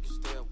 make you stay away.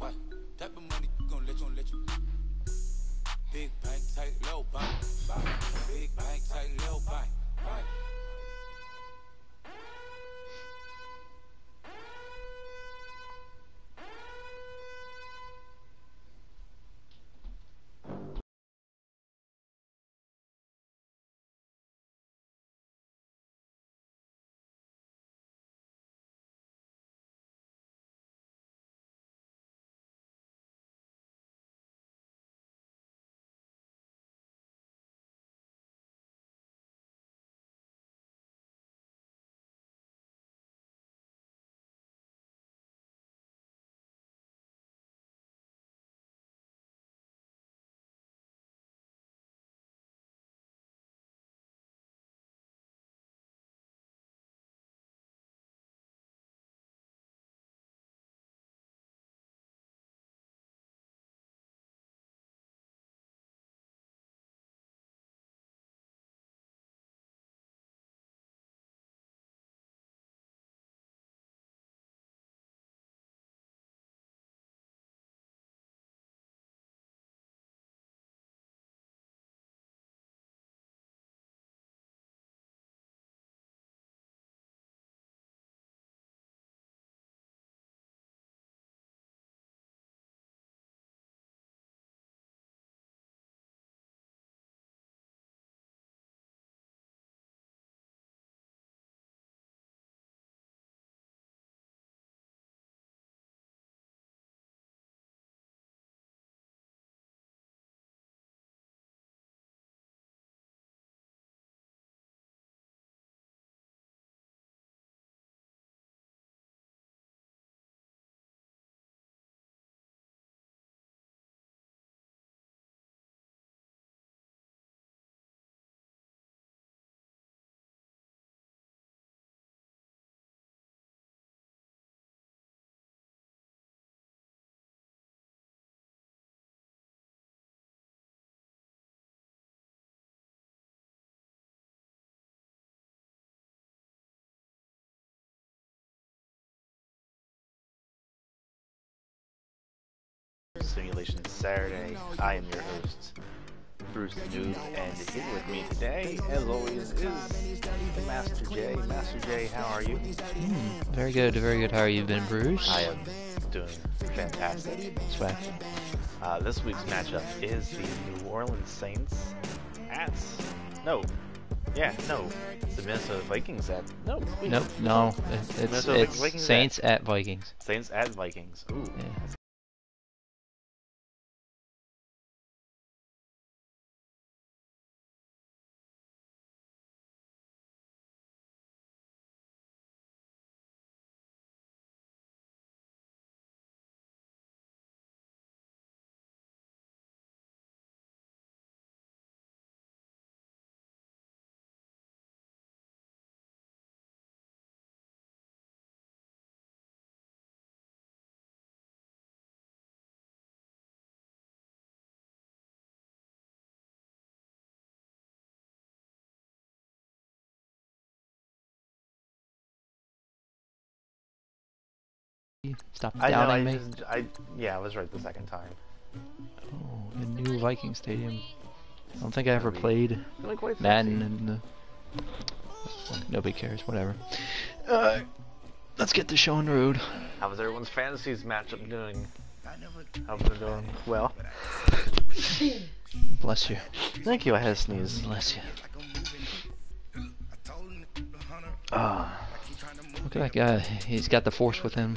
Simulation Saturday. I am your host, Bruce Noob, and here with me today, as always, is Master J. Master J, how are you? Mm, very good, very good. How are you been, Bruce? I am doing fantastic. Swag. Uh, this week's matchup is the New Orleans Saints at... No. Yeah, no. It's the Minnesota Vikings at... No. wait. Nope, no. It, it's it's Vikings Saints at Vikings. Saints at Vikings. Ooh. Yeah. Stop I know, I doubting me. just... I, yeah, I was right the second time. Oh, a new Viking stadium. I don't think I ever played Really quite Madden and the... Nobody cares, whatever. Uh, let's get the show on the road. How was everyone's fantasies matchup doing? How's it doing? Well. Bless you. Thank you, I had a sneeze. Bless you. Ah. Look at that guy. He's got the force with him.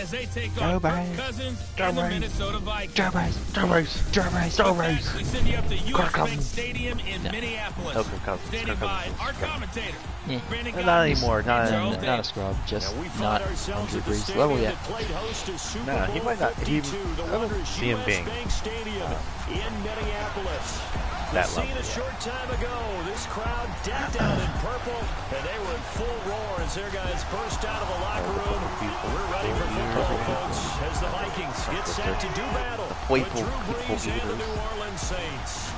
as they take Go on Kirk Bears. Cousins Go and the Bears. Minnesota Vikings. Jarvis, Jarvis, Jarvis, With Jarvis. that, We send you up to US Bank Cousins. Stadium in Yeah. Minneapolis. Oh, Kirk Cousins. Standing Kirk by Cousins. our commentator, Yeah. Brandon Not Gaudin. anymore, not and No, Charles no, Davis. not a scrub, just Now we not find on ourselves at the Brees stadium level yet. that played host to Super Nah, he Bowl might not- he- 52, the I don't Wonders see him US being, Bank Stadium in Minneapolis. that scene a short time ago. This crowd decked out in purple, and they were in full roar as their guys burst out of the locker room. We're ready for football, folks, as the Vikings get set to do battle with Drew Brees and the. New Orleans Saints.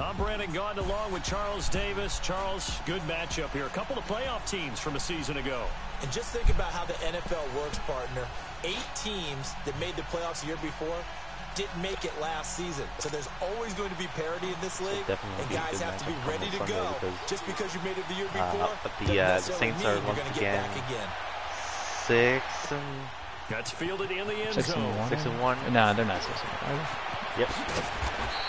I'm Brandon Gaudin along with Charles Davis. Charles, good matchup here. A couple of playoff teams from a season ago. And just think about how the NFL works, partner. Eight teams that made the playoffs the year before didn't make it last season. So there's always going to be parity in this league. definitely And guys have to be ready to Sunday go. because, Just because you made it the year uh, before, but the, doesn't uh, the Saints mean are you're once going to again- get back again. Six and That's fielded in the end Six zone. and one. six and one. Nah, they're not six and one. Are Yep.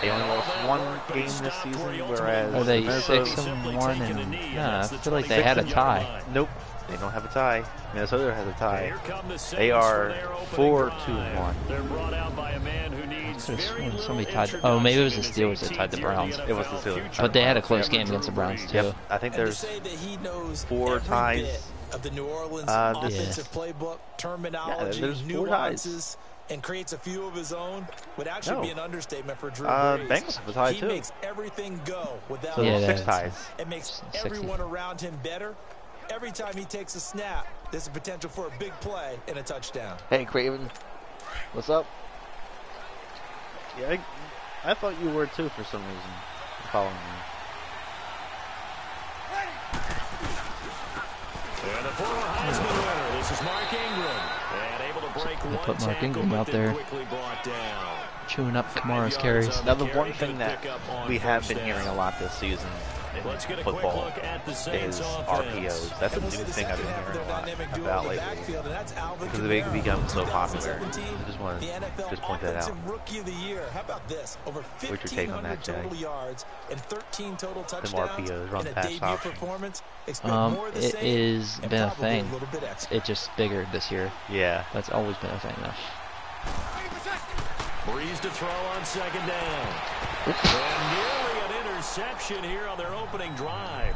They only lost one game this season, whereas they? Are they Minnesota- six and one? And nah, I feel like they had a tie. Nope, they don't have a tie. Minnesota has a tie. Here come the Saints They are their opening four, drive. two, and one. They're brought out by a man who needs Could've very sworn somebody tied- oh, maybe it was the introduction Steelers that tied the Browns. It was the Steelers. But they had a close game against the Browns, too. Yep, I think there's that he knows four ties. of the New Orleans Uh, this- offensive playbook, terminology, yeah, there's four ties. Nuances, and creates a few of his own would actually No. be an understatement for Drew Uh, Brees. Bengals have a tie, he too. makes everything go without so Yeah, there's six ties. It makes Sixty. everyone around him better. Every time he takes a snap, there's a potential for a big play and a touchdown. Hey, Craven, what's up? Yeah, I, I thought you were too for some reason. Following me. And the former Heisman winner, this is Mark Ingram. And able to break They put Mark Ingram out there. quickly brought down. Chewing up Kamara's carries. Now, the one thing that we have been hearing a lot this season in Let's get a quick football look at the Saints is offense. RPOs. That's a new we'll see the thing I've been second half of hearing a lot about in the lately. backfield, and that's Alvin Because they've become so popular. I just wanna NFL just point that out. Offensive Rookie of the Year. How about this? Over your take on 1,500 that, Jay? total yards and 13 total touchdowns RPOs, run in a pass debut option. performance. Expect Um, more of the it same is and been a probably thing. A little. It's just bigger this year. Yeah. That's always been a thing, though. Brees to throw on second down. Interception here on their opening drive.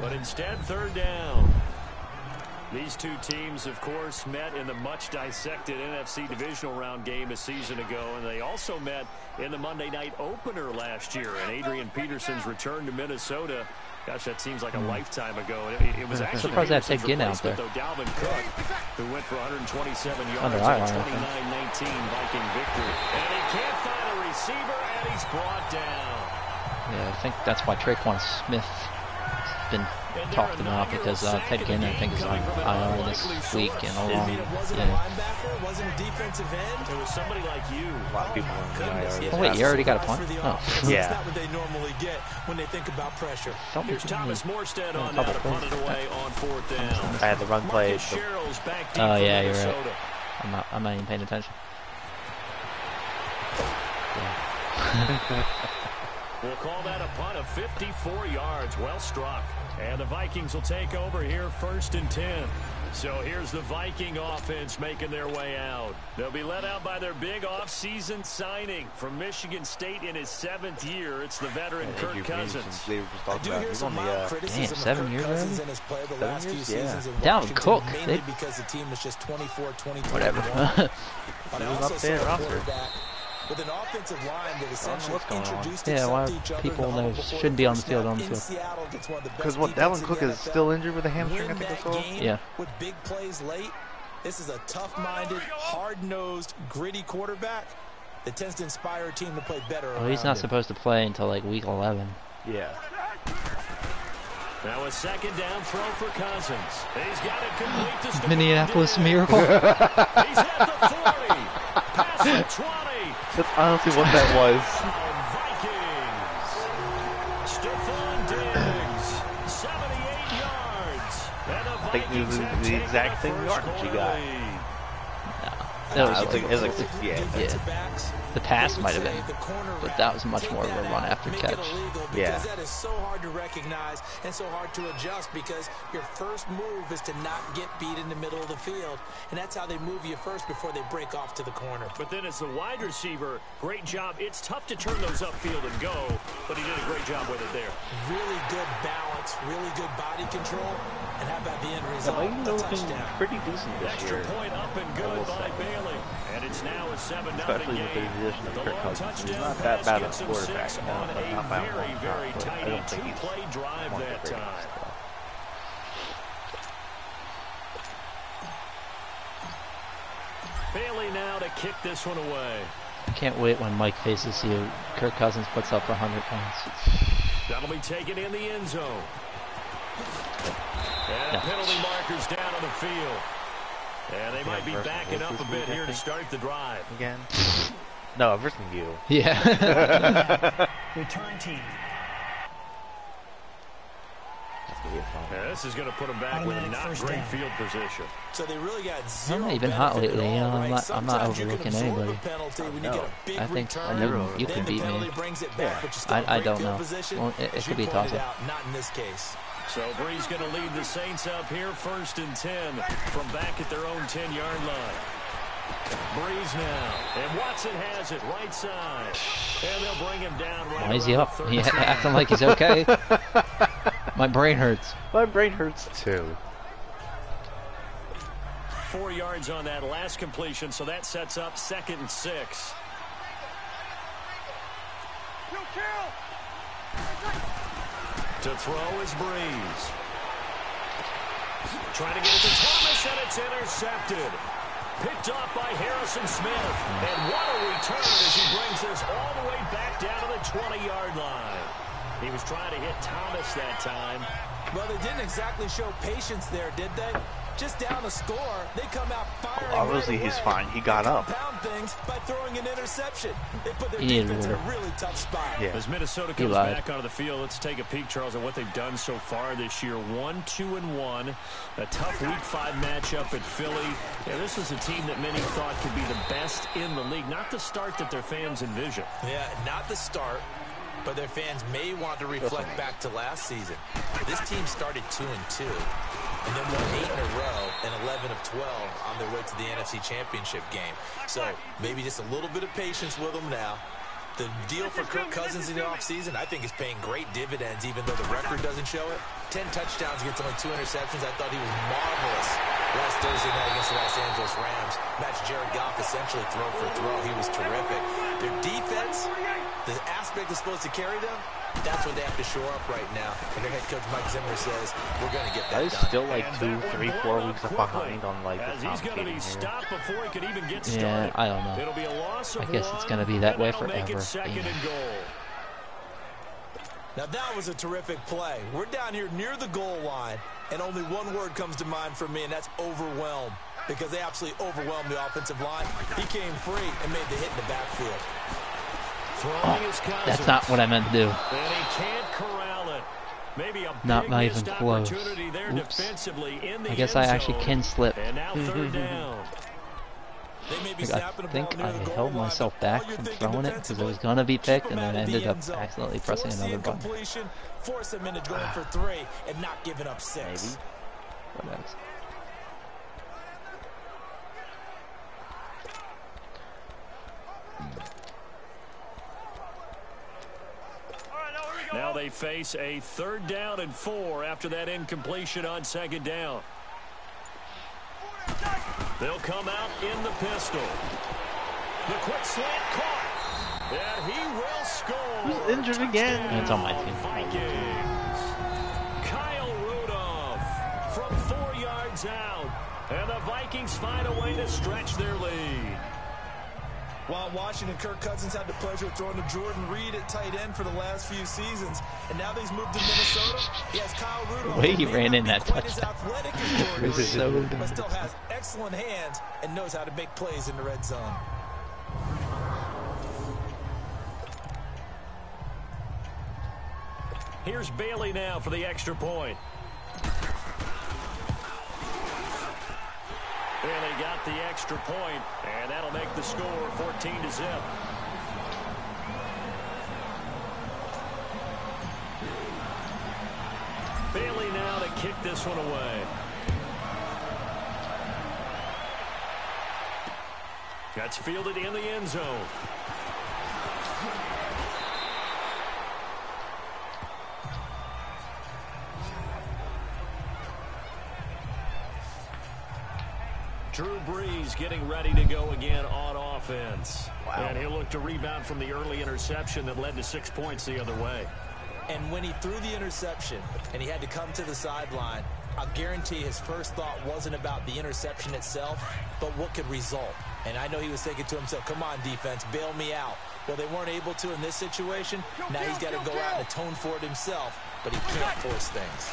But instead, third down. These two teams, of course, met in the much dissected NFC divisional round game a season ago, and they also met in the Monday night opener last year. And Adrian Peterson's return to Minnesota, gosh, that seems like a hmm. lifetime ago. It, it was actually Surprised Peterson's Ted Ginn out there. though, Dalvin Cook, who went for 127 yards Under and IR, I a think. 29-19 Viking victory. And he can't find a receiver, and he's brought down. Yeah, I think that's why Tre'Quan Smith has been talked about because uh, Ted Ginn, I think, is on IR this week and along. It Yeah. linebacker, wasn't a defensive end. It was somebody like you. A lot of people in the IR. Oh, wait, you already got a punt? Oh. Yeah. It's not what they normally get when they think about pressure. Here's Thomas Morstead on a now to punt it away on fourth down. I had the run play. Marcus So Sherels back deep Oh, yeah, you're right. I'm not. I'm not even paying attention. We'll call that a punt of 54 yards. Well struck. And the Vikings will take over here first and 10. So here's the Viking offense making their way out. They'll be led out by their big offseason signing from Michigan State in his seventh year. It's the veteran Andrew Kirk Cousins. They were just I do about. hear He's some on the. mild Uh, criticism Damn, of seven Kirk years Cousins already? in his play the Seven last few years? Yeah. seasons in Washington, Cook, mainly they- because the team is just 24, 23, Whatever. But I was also up there saw a roster. quarterback with an offensive line that essentially introduced yeah, why people that should be on the field on the field. Because what Dalvin Cook is still injured with a hamstring, I think. Yeah. With big plays late, this is a tough-minded, hard-nosed, gritty quarterback that tends to inspire a team to play better. Well, he's not him. supposed to play until like week 11. Yeah. Now a second down throw for Cousins. He's got a complete to Minneapolis Miracle. he's at the 40. 20. I don't see what that was. I think it was the exact same yardage he got. No, that was, uh, like, it was like 68. Yeah. Yeah. The pass might have been, but that was much more of a run after catch. Yeah. Because that is so hard to recognize and so hard to adjust because your first move is to not get beat in the middle of the field. And that's how they move you first before they break off to the corner. But then as the wide receiver, great job. It's tough to turn those upfield and go, but he did a great job with it there. Really good balance, really good body control. And how about the end result? Vikings A looking touchdown. pretty decent this Extra year. point up and good by say. Bailey. Especially with the game. addition of Kirk Cousins. He's not that bad of gets a quarterback. six No, on but a not by a very, long very shot, but I don't think he's two-play drive one of the that greatest, time. Bailey now to kick this one away. Can't wait when Mike faces you. Kirk Cousins puts up 100 points. That'll be taken in the end zone. And Yeah. penalty markers down on the field. And they might be backing up a bit here to start the drive. Again? No, versus you. Yeah. Return team. That's gonna be a fun Yeah, this is going to put them back with a not first great down. field position. So they really got zero I'm not even hot benefit lately, you know, I'm not- I'm not Sometimes you can overlooking anybody. a penalty when you No. get a big I think I never- you then can beat me. brings back, Yeah. but you still I- I don't know. Well, it- it could be pointed toss-up. Not in this case. So Brees going to lead the Saints up here first and 10 from back at their own 10-yard line. Brees now. And Watson has it right side. And they'll bring him down right Why is he up? the He acting like he's okay. My brain hurts. My brain hurts too. Four yards on that last completion, so that sets up second and six. To throw is Brees. Trying to get it to Thomas, and it's intercepted. Picked off by Harrison Smith. And what a return as he brings this all the way back down to the 20-yard line. He was trying to hit Thomas that time. Well, they didn't exactly show patience there, did they? Just down a score, they come out firing Well, obviously right he's fine. He got up. things by throwing an interception. They put their He needed defense in a really tough spot. Yeah. As Minnesota comes lied. back onto the field, let's take a peek, Charles, at what they've done so far this year. One, two, and one. A tough Week Five matchup at Philly. Yeah, this is a team that many thought could be the best in the league. Not the start that their fans envision. Yeah, not the start, but their fans may want to reflect back to last season. This team started 2 and 2 and then won 8 in a row and 11 of 12 on their way to the NFC Championship game. So maybe just a little bit of patience with them now. The deal for Kirk Cousins in the offseason, I think, is paying great dividends, even though the record doesn't show it. 10 touchdowns against only two interceptions. I thought he was marvelous last Thursday night against the Los Angeles Rams. Matched Jared Goff essentially throw for throw. He was terrific. Their defense, the aspect that's supposed to carry them, that's what they have to shore up right now. And their head coach Mike Zimmer says, we're going to get that I was done. still like And two, that one three, blown four up weeks up quickly, behind on like the As he's going to be commentating here. stopped before he could even get Yeah, started. I don't know. It'll be a loss of I guess it's gonna be that way forever. second and goal. Now that was a terrific play. We're down here near the goal line, and only one word comes to mind for me, and that's overwhelmed. Because they absolutely overwhelmed the offensive line. He came free and made the hit in the backfield. Throwing his Cousins. Oh, That's not what I meant to do. And he can't. Maybe a Not- big even close. there Oops. defensively in the I guess I actually can slip. And now third down. They may be Like, I think I held myself back from throwing it because it was going to be picked, and then the ended up accidentally pressing another button. Force him into going ah. for three and not giving up six. Maybe. What else? Hmm. Now they face a third down and four after that incompletion on second down. They'll come out in the pistol. The quick slant caught. And he will score. He's injured again. It's on my team. Vikings. Kyle Rudolph from four yards out. And the Vikings find a way to stretch their lead. While in Washington, Kirk Cousins had the pleasure of throwing to Jordan Reed at tight end for the last few seasons. And now that he's moved to Minnesota, he has Kyle Rudolph. The way he ran in that quite as touchdown. athletic as Jordan was Reed, so but still has excellent hands and knows how to make plays in the red zone. Here's Bailey now for the extra point. They got the extra point, and that'll make the score 14 to zip. Bailey now to kick this one away. That's fielded in the end zone. Drew Brees getting ready to go again on offense. Wow. And he'll look to rebound from the early interception that led to six points the other way. And when he threw the interception and he had to come to the sideline, I'll guarantee his first thought wasn't about the interception itself, but what could result. And I know he was thinking to himself, come on, defense, bail me out. Well, they weren't able to in this situation. Now he's got to go out and atone for it himself, but he can't force things.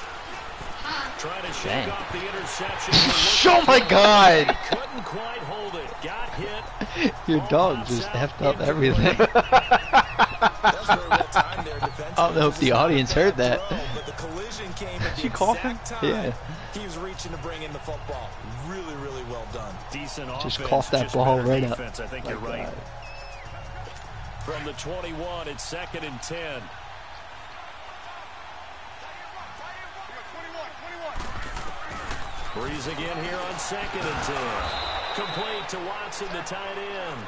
Trying to shake Dang. off the interception. Oh my god! Couldn't quite hold it. Got hit. Your dog just outside, effed up everything. That was very well timed there defensively. I don't know if the This is not a audience heard that. the collision came She coughing? Yeah. he was reaching to bring in the football. Really, really well done. Decent Just offense, coughed that just ball better right up. I think Like you're right. that. From the 21, it's second and 10. Brees again here on second and 10. Complete to Watson, the tight end.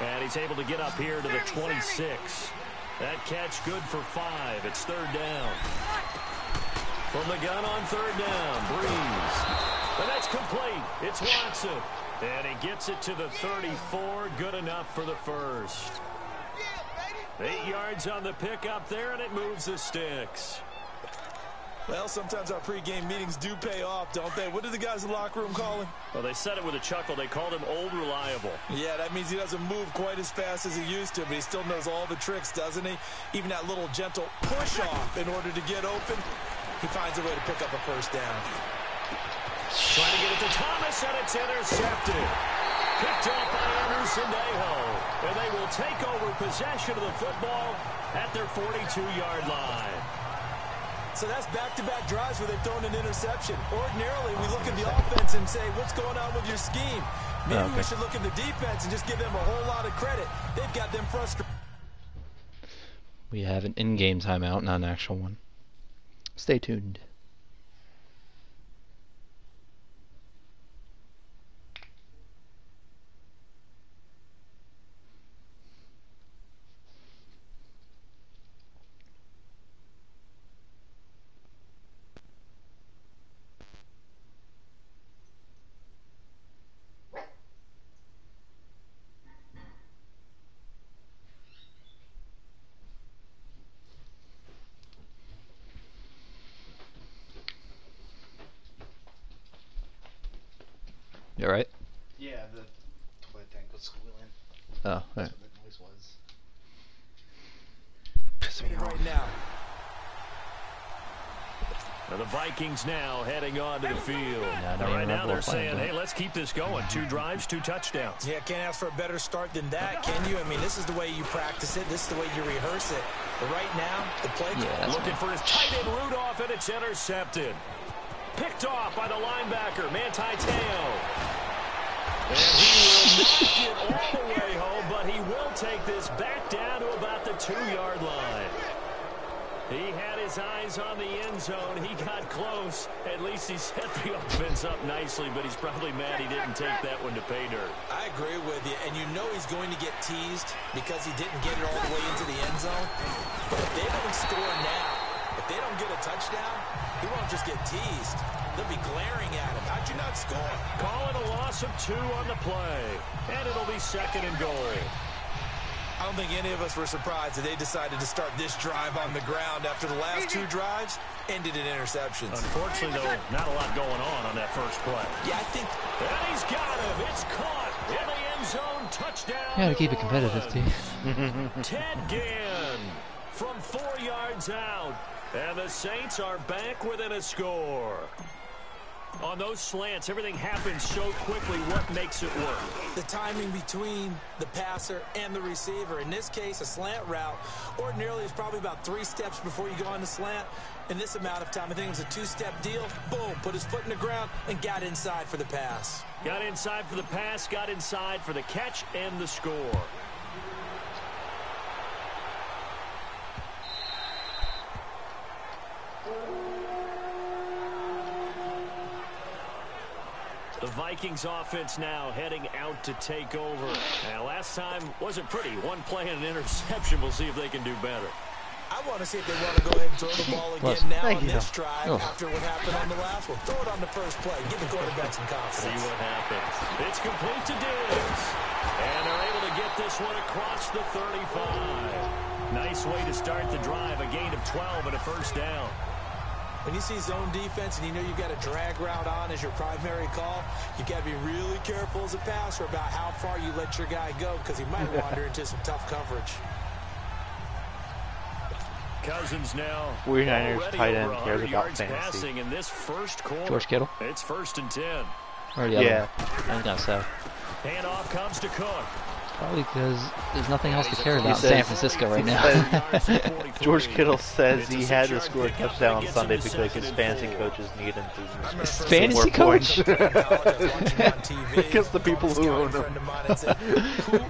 And he's able to get up here to the 26. That catch good for five. It's third down. From the gun on third down, Brees. And that's complete. It's Watson. And he gets it to the 34. Good enough for the first. Eight yards on the pickup there, and it moves the sticks. Well, sometimes our pregame meetings do pay off, don't they? What did the guys in the locker room call him? Well, they said it with a chuckle. They called him Old Reliable. Yeah, that means he doesn't move quite as fast as he used to, but he still knows all the tricks, doesn't he? Even that little gentle push off in order to get open. He finds a way to pick up a first down. Trying to get it to Thomas, and it's intercepted. Picked up by Andrew Sendejo. And they will take over possession of the football at their 42-yard line. So that's back-to-back drives where they've thrown an interception. Ordinarily, we look at the offense and say, what's going on with your scheme? Maybe oh, Okay. we should look at the defense and just give them a whole lot of credit. They've got them frustrated. We have an in-game timeout, not an actual one. Stay tuned. You alright? Yeah, the toilet tank was squealing. Oh, alright. That's what the noise was. right now. Now the Vikings now heading on to the field. Yeah, I don't And right even now remember they're what playing saying, that. hey, let's keep this going. Two drives, two touchdowns. Yeah, can't ask for a better start than that, can you? I mean, this is the way you practice it. This is the way you rehearse it. But right now, the play Yeah, that's Looking for his tight end Rudolph, and it's intercepted. Picked off by the linebacker, Manti Te'o. And he will not get all the way home, but he will take this back down to about the two-yard line. He had his eyes on the end zone. He got close. At least he set the offense up nicely, but he's probably mad he didn't take that one to pay dirt. I agree with you, and you know he's going to get teased because he didn't get it all the way into the end zone. But if they don't score now, if they don't get a touchdown, he won't just get teased. They'll be glaring at him. How'd you not score? Call it a loss of two on the play. And it'll be second and goal. I don't think any of us were surprised that they decided to start this drive on the ground after the last two mm-hmm. drives ended in interceptions. Unfortunately, though, not a lot going on on that first play. Yeah, I think And he's got him. It's caught in the end zone. Touchdown. Yeah, to keep it competitive, too. Ted Ginn from four yards out. And the Saints are back within a score. On those slants, everything happens so quickly. What makes it work? The timing between the passer and the receiver. In this case, a slant route ordinarily is probably about three steps before you go on the slant. In this amount of time, I think it was a two-step deal. Boom, put his foot in the ground and got inside for the pass. Got inside for the pass, got inside for the catch and the score. The Vikings offense now heading out to take over. Now, last time wasn't pretty. One play and an interception. We'll see if they can do better. I want to see if they want to go ahead and throw the ball again Plus, now thank on you. this drive Oh. after what happened on the last one. Throw it on the first play. Give the quarterback some confidence. See what happens. It's complete to Diggs. And they're able to get this one across the 35. Nice way to start the drive. A gain of 12 and a first down. When you see zone defense and you know you've got a drag route on as your primary call, you got to be really careful as a passer about how far you let your guy go because he might wander into some tough coverage. Cousins now. 49ers already tight end over cares 100 about yards fantasy. passing in this first quarter. George Kittle? It's first and 10. Or the other Yeah. one. I was gonna say. Handoff comes to Cook. Probably because there's nothing else to care He about in says- San Francisco right now. George Kittle says he had to six-yard score a touchdown on Sunday because his second and fantasy coaches need him to Fantasy more coach? Because the people who own him.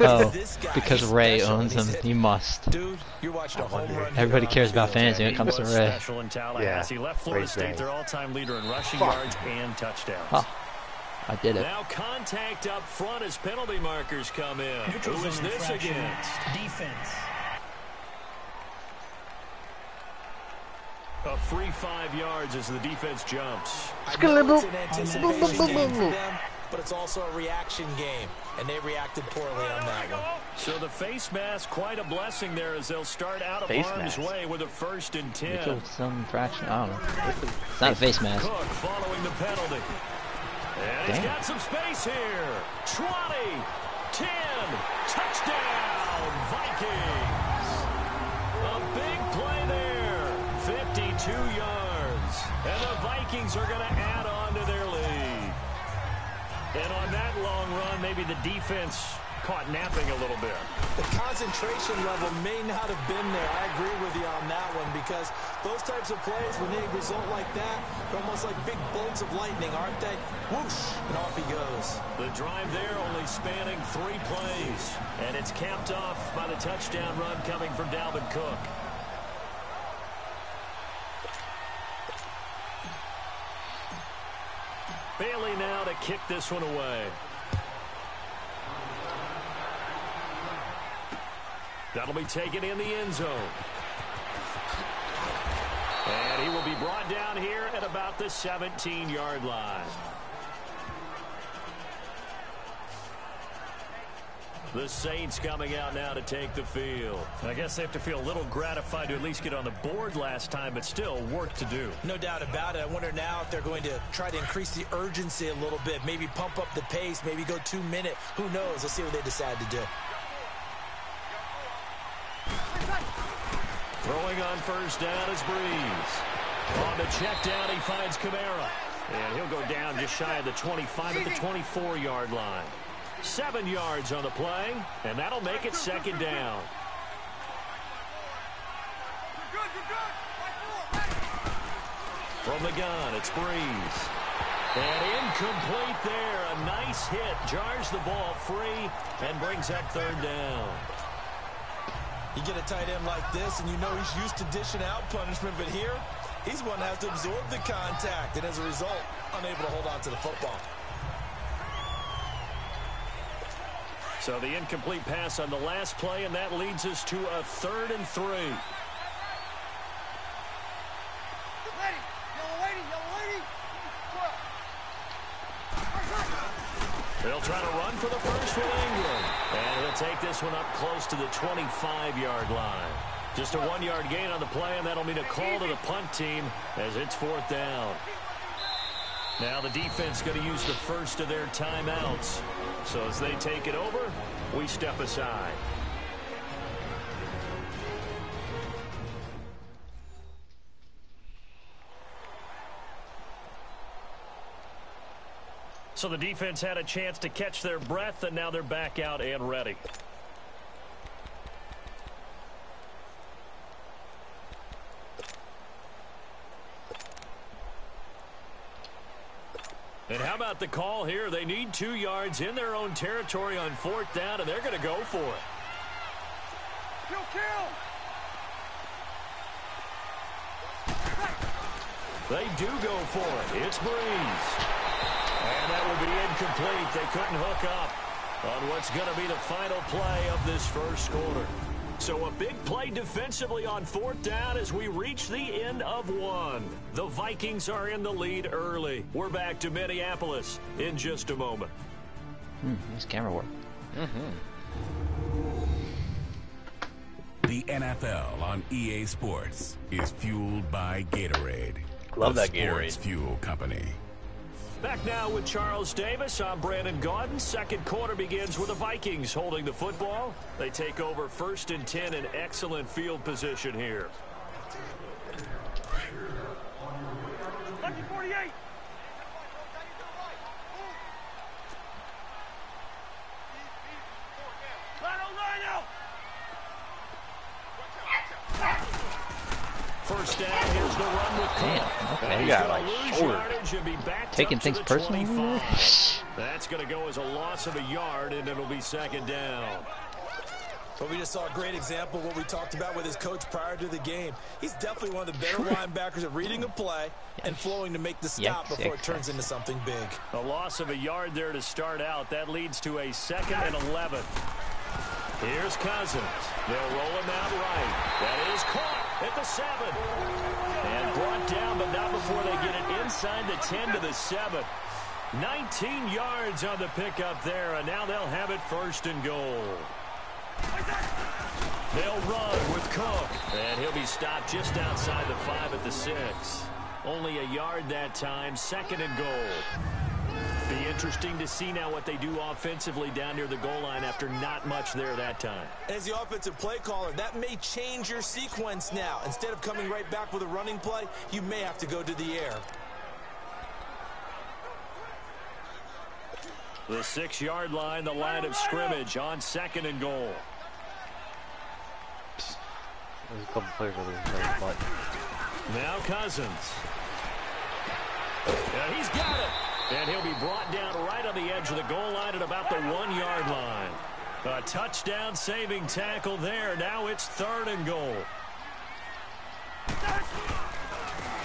Oh, because Ray owns them, you must. Dude, you're watching a home run. Everybody cares about the fantasy when it comes to Ray. special in Tallahassee. Left Florida Ray's State great. their all-time leader in rushing Fuck. yards and touchdowns. Oh. Huh. I did it. Now contact up front as penalty markers come in. Neutral Who is this infraction. against? Defense. A free five yards as the defense jumps. It's an Boom, anticipation boom, boom, game boom, for boom. them, but it's also a reaction game, and they reacted poorly on that one. So the face mask, quite a blessing there as they'll start out of Face harm's mask. way with a first and 10. killed some fraction. I don't know. It's not a face mask. Cook following the penalty. And he's Damn. got some space here. 20, 10, touchdown, Vikings. A big play there, 52 yards. And the Vikings are going to add on to their lead. And on that long run, maybe the defense caught napping a little bit. The concentration level may not have been there. I agree with you on that one because those types of plays, when they result like that, they're almost like big bolts of lightning, aren't they? Whoosh, and off he goes. The drive there only spanning three plays. And it's capped off by the touchdown run coming from Dalvin Cook. Bailey now to kick this one away. That'll be taken in the end zone. And he will be brought down here at about the 17-yard line. The Saints coming out now to take the field. I guess they have to feel a little gratified to at least get on the board last time, but still work to do. No doubt about it. I wonder now if they're going to try to increase the urgency a little bit, maybe pump up the pace, maybe go two minute. Who knows? Let's see what they decide to do. Throwing on first down is Brees. On the check down, he finds Kamara. And he'll go down just shy of the 25 at the 24-yard line. Seven yards on the play, and that'll make it second down. From the gun, it's Brees. And incomplete there. A nice hit. Jars the ball free and brings that third down. You get a tight end like this, and you know he's used to dishing out punishment, but here, he's one that has to absorb the contact, and as a result, unable to hold on to the football. So the incomplete pass on the last play, and that leads us to a third and three. They'll try to run for the first with Ingram. And he'll take this one up close to the 25-yard line. Just a one-yard gain on the play, and that'll mean a call to the punt team as it's fourth down. Now the defense going to use the first of their timeouts. So as they take it over, we step aside. So the defense had a chance to catch their breath, and now they're back out and ready. And how about the call here? They need two yards in their own territory on fourth down, and they're going to go for it. Kill, kill! They do go for it. It's Brees. And that will be incomplete. They couldn't hook up on what's going to be the final play of this first quarter. So a big play defensively on fourth down as we reach the end of one. The Vikings are in the lead early. We're back to Minneapolis in just a moment. Hmm, nice camera work. mhm The NFL on EA Sports is fueled by Gatorade. Love the that sports fuel company. Back now with Charles Davis. I'm Brandon Gaudin. Second quarter begins with the Vikings holding the football. They take over first and 10 in excellent field position here. 48! Lino, Lino! First down, here's the run with okay. And he's got, like, shoulder. yardage and be backed Taking things personally That's going to go as a loss of a yard, and it'll be second down. But we just saw a great example of what we talked about with his coach prior to the game. He's definitely one of the better linebackers at reading a play and flowing to make the stop Yikes, before it turns yikes. into something big. A loss of a yard there to start out. That leads to a second and 11. Here's Cousins. They'll roll him out right. That is caught at the 7. And brought down, but not before they get it inside the 10 to the 7. 19 yards on the pickup there, and now they'll have it first and goal. They'll run with Cook, and he'll be stopped just outside the 5 at the 6. Only a yard that time, second and goal. Be interesting to see now what they do offensively down near the goal line after not much there that time. As the offensive play caller, that may change your sequence now. Instead of coming right back with a running play, you may have to go to the air. The six-yard line, the line of scrimmage on second and goal. There's a couple players over there. But Now Cousins. And he's got it. And he'll be brought down right on the edge of the goal line at about the one-yard line. A touchdown saving tackle there. Now it's third and goal.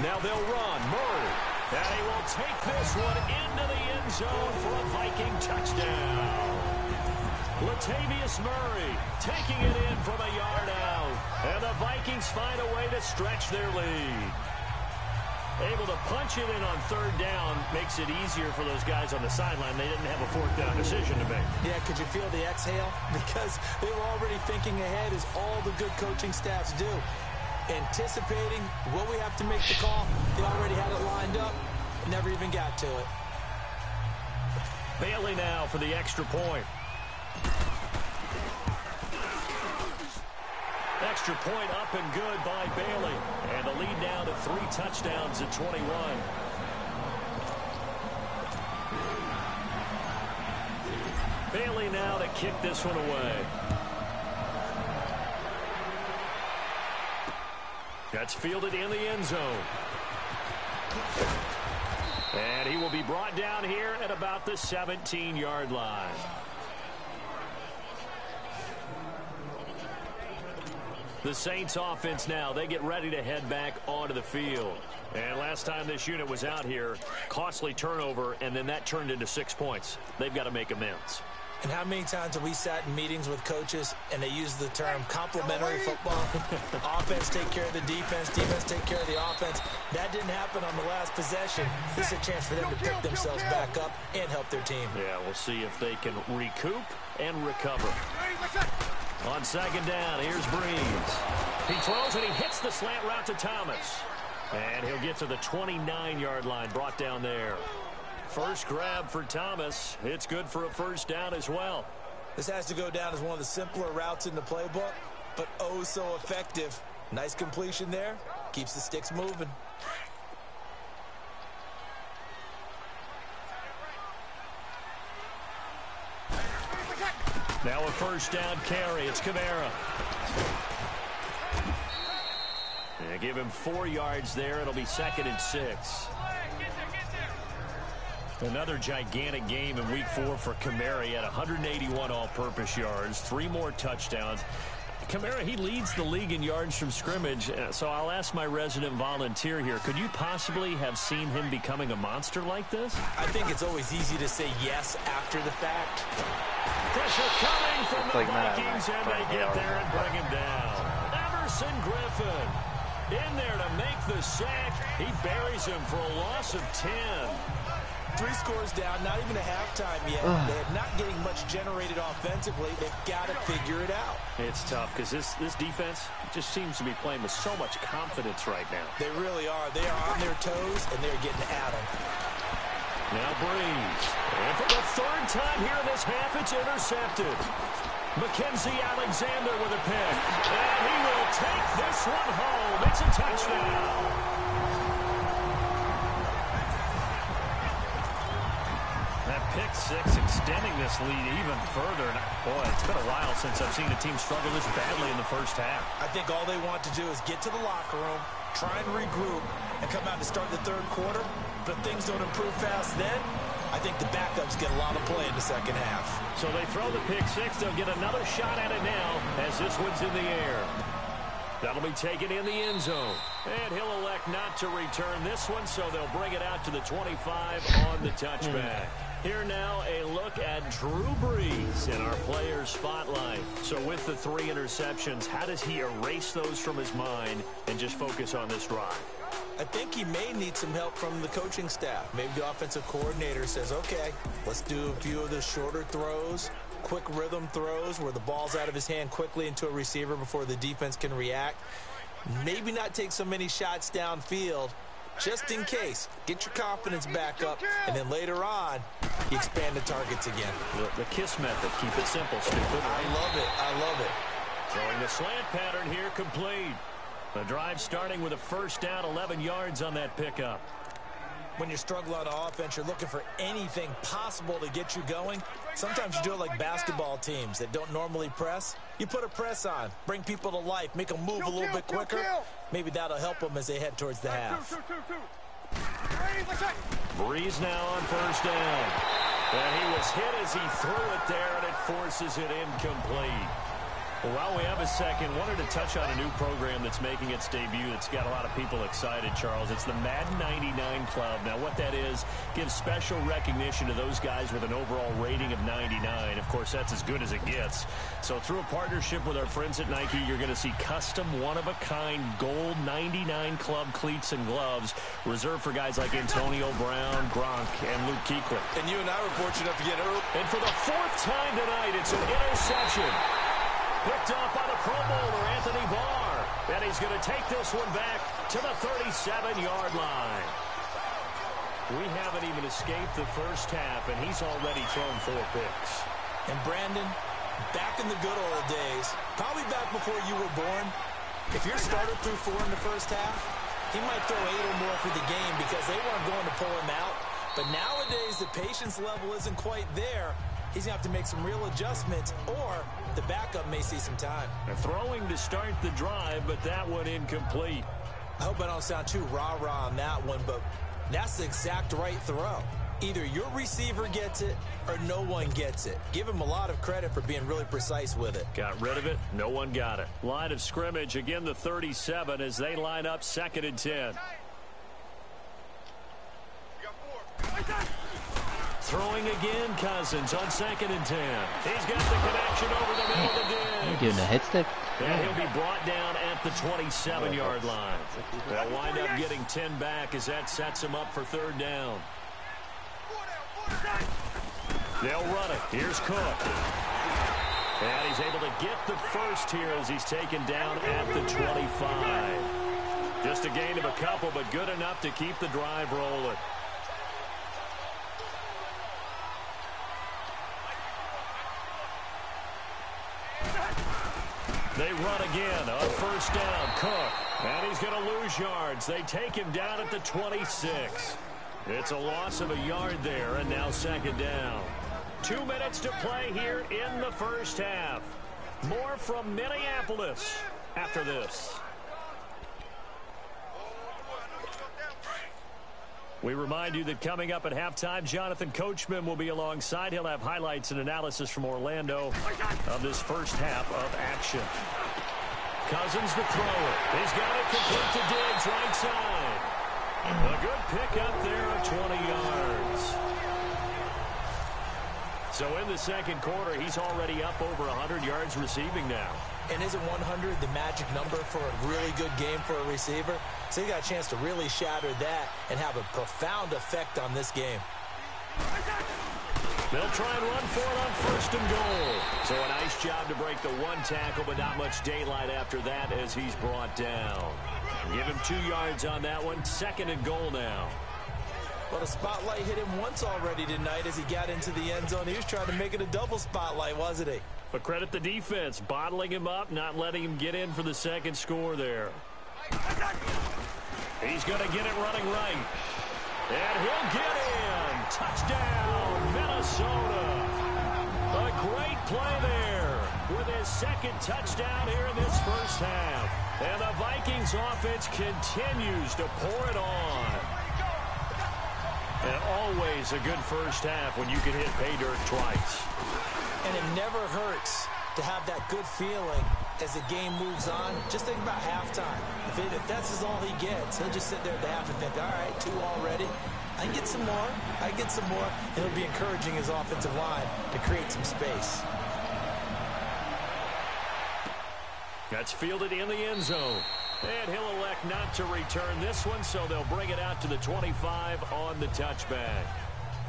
Now they'll run. Murray. And he will take this one into the end zone for a Viking touchdown. Latavius Murray taking it in from a yard out. And the Vikings find a way to stretch their lead. Able to punch it in on third down makes it easier for those guys on the sideline. They didn't have a fourth down decision to make. Yeah, could you feel the exhale? Because they were already thinking ahead as all the good coaching staffs do. Anticipating, what we have to make the call? They already had it lined up, never even got to it. Bailey now for the extra point. Extra point up and good by Bailey. And the lead now to three touchdowns at 21. Bailey now to kick this one away. That's fielded in the end zone. And he will be brought down here at about the 17-yard line. The Saints offense now, they get ready to head back onto the field. And last time this unit was out here, costly turnover, and then that turned into six points. They've got to make amends. And how many times have we sat in meetings with coaches and they use the term complementary football? offense take care of the defense, defense take care of the offense. That didn't happen on the last possession. This is a chance for them to pick themselves back up and help their team. Yeah, we'll see if they can recoup and recover. On second down, here's Brees. He throws and he hits the slant route to Thomas. And he'll get to the 29-yard line, brought down there. First grab for Thomas. It's good for a first down as well. This has to go down as one of the simpler routes in the playbook, but oh so effective. Nice completion there. Keeps the sticks moving. Now a first down carry. It's Kamara. They give him four yards there. It'll be second and six. Another gigantic game in week four for Kamara. He had 181 all-purpose yards, three more touchdowns. Kamara, he leads the league in yards from scrimmage, uh, so I'll ask my resident volunteer here. Could you possibly have seen him becoming a monster like this? I think it's always easy to say yes after the fact. Pressure coming from the like Vikings, and they get there and bring him down. Everson Griffen in there to make the sack. He buries him for a loss of 10. Three scores down, not even a halftime yet. They're not getting much generated offensively. They've got to figure it out. It's tough because this, this defense just seems to be playing with so much confidence right now. They really are. They are on their toes, and they're getting at them. Now Brees. And for the third time here in this half, it's intercepted. Mackensie Alexander with a pick. And he will take this one home. It's a touchdown. Six extending this lead even further. And, boy, it's been a while since I've seen a team struggle this badly in the first half. I think all they want to do is get to the locker room, try and regroup, and come out to start the third quarter. But things don't improve fast then, I think the backups get a lot of play in the second half. So they throw the pick six. They'll get another shot at it now as this one's in the air. That'll be taken in the end zone. And he'll elect not to return this one, so they'll bring it out to the 25 on the touchback. Here now, a look at Drew Brees in our player spotlight. So with the three interceptions, how does he erase those from his mind and just focus on this drive? I think he may need some help from the coaching staff. Maybe the offensive coordinator says, okay, let's do a few of the shorter throws, quick rhythm throws where the ball's out of his hand quickly into a receiver before the defense can react. Maybe not take so many shots downfield just in case. Get your confidence back up, and then later on, you expand the targets again. The, the KISS method. Keep it simple, stupid. I love it. I love it. Throwing the slant pattern here complete. The drive starting with a first down, 11 yards on that pickup. When you're struggling on offense, you're looking for anything possible to get you going. Sometimes you do it like basketball teams that don't normally press. You put a press on, bring people to life, make them move a little bit quicker. Maybe that'll help them as they head towards the half. Brees now on first down. And he was hit as he threw it there, and it forces it incomplete. Well, while we have a second, wanted to touch on a new program that's making its debut that's got a lot of people excited, Charles. It's the Madden 99 Club. Now, what that is, gives special recognition to those guys with an overall rating of 99. Of course, that's as good as it gets. So through a partnership with our friends at Nike, you're going to see custom one-of-a-kind gold 99 Club cleats and gloves reserved for guys like Antonio Brown, Gronk, and Luke Kuechly. And you and I were fortunate enough to get early. And for the fourth time tonight, it's an interception. Picked off by the Pro Bowler, Anthony Barr. And he's going to take this one back to the 37-yard line. We haven't even escaped the first half, and he's already thrown four picks. And Brandon, back in the good old days, probably back before you were born, if your starter threw four in the first half, he might throw eight or more for the game because they weren't going to pull him out. But nowadays, the patience level isn't quite there. He's going to have to make some real adjustments, or the backup may see some time. They're throwing to start the drive, but that one incomplete. I hope I don't sound too rah-rah on that one, but that's the exact right throw. Either your receiver gets it or no one gets it. Give him a lot of credit for being really precise with it. Got rid of it. No one got it. Line of scrimmage, again the 37 as they line up second and 10. Throwing again, Cousins on second and 10. He's got the connection over the middle of the ditch. doing a head stick? And he'll be brought down at the 27-yard line. They'll wind up getting 10 back as that sets him up for third down. They'll run it. Here's Cook. And he's able to get the first here as he's taken down at the 25. Just a gain of a couple, but good enough to keep the drive rolling. They run again on first down. Cook. And he's going to lose yards. They take him down at the 26. It's a loss of a yard there, and now second down. Two minutes to play here in the first half. More from Minneapolis after this. We remind you that coming up at halftime, Jonathan Coachman will be alongside. He'll have highlights and analysis from Orlando of this first half of action. Cousins the thrower. He's got it complete to Diggs right side. A good pickup there of 20 yards. So in the second quarter, he's already up over 100 yards receiving now. And isn't 100 the magic number for a really good game for a receiver? So he got a chance to really shatter that and have a profound effect on this game. They'll try and run for it on first and goal. So a nice job to break the one tackle, but not much daylight after that as he's brought down. Give him two yards on that one. Second and goal now. Well, the spotlight hit him once already tonight as he got into the end zone. He was trying to make it a double spotlight, wasn't he? But credit the defense, bottling him up, not letting him get in for the second score there. He's going to get it running right. And he'll get in. Touchdown, Minnesota. A great play there with his second touchdown here in this first half. And the Vikings offense continues to pour it on. And always a good first half when you can hit pay dirt twice. And it never hurts to have that good feeling as the game moves on. Just think about halftime. If, it, if that's all he gets, he'll just sit there at the half and think, all right, two already. I get some more. I get some more. He'll be encouraging his offensive line to create some space. That's fielded in the end zone. And he'll elect not to return this one, so they'll bring it out to the 25 on the touchback.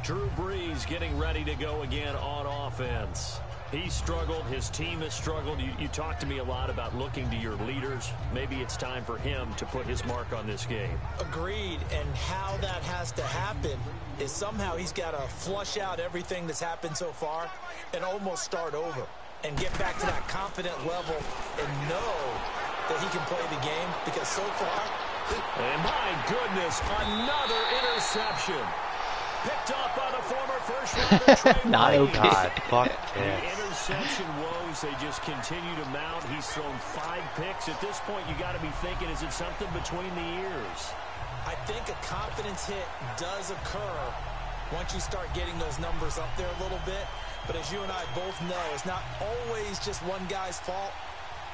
Drew Brees getting ready to go again on offense. He struggled. His team has struggled. You, you talked to me a lot about looking to your leaders. Maybe it's time for him to put his mark on this game. Agreed. And how that has to happen is somehow he's got to flush out everything that's happened so far and almost start over and get back to that confident level and know that he can play the game because so far... And my goodness, another interception. Picked off by the former first rounder, Not Wayne. okay. God, fuck The interception woes, they just continue to mount. He's thrown five picks. At this point, you got to be thinking, is it something between the ears? I think a confidence hit does occur once you start getting those numbers up there a little bit. But as you and I both know, it's not always just one guy's fault.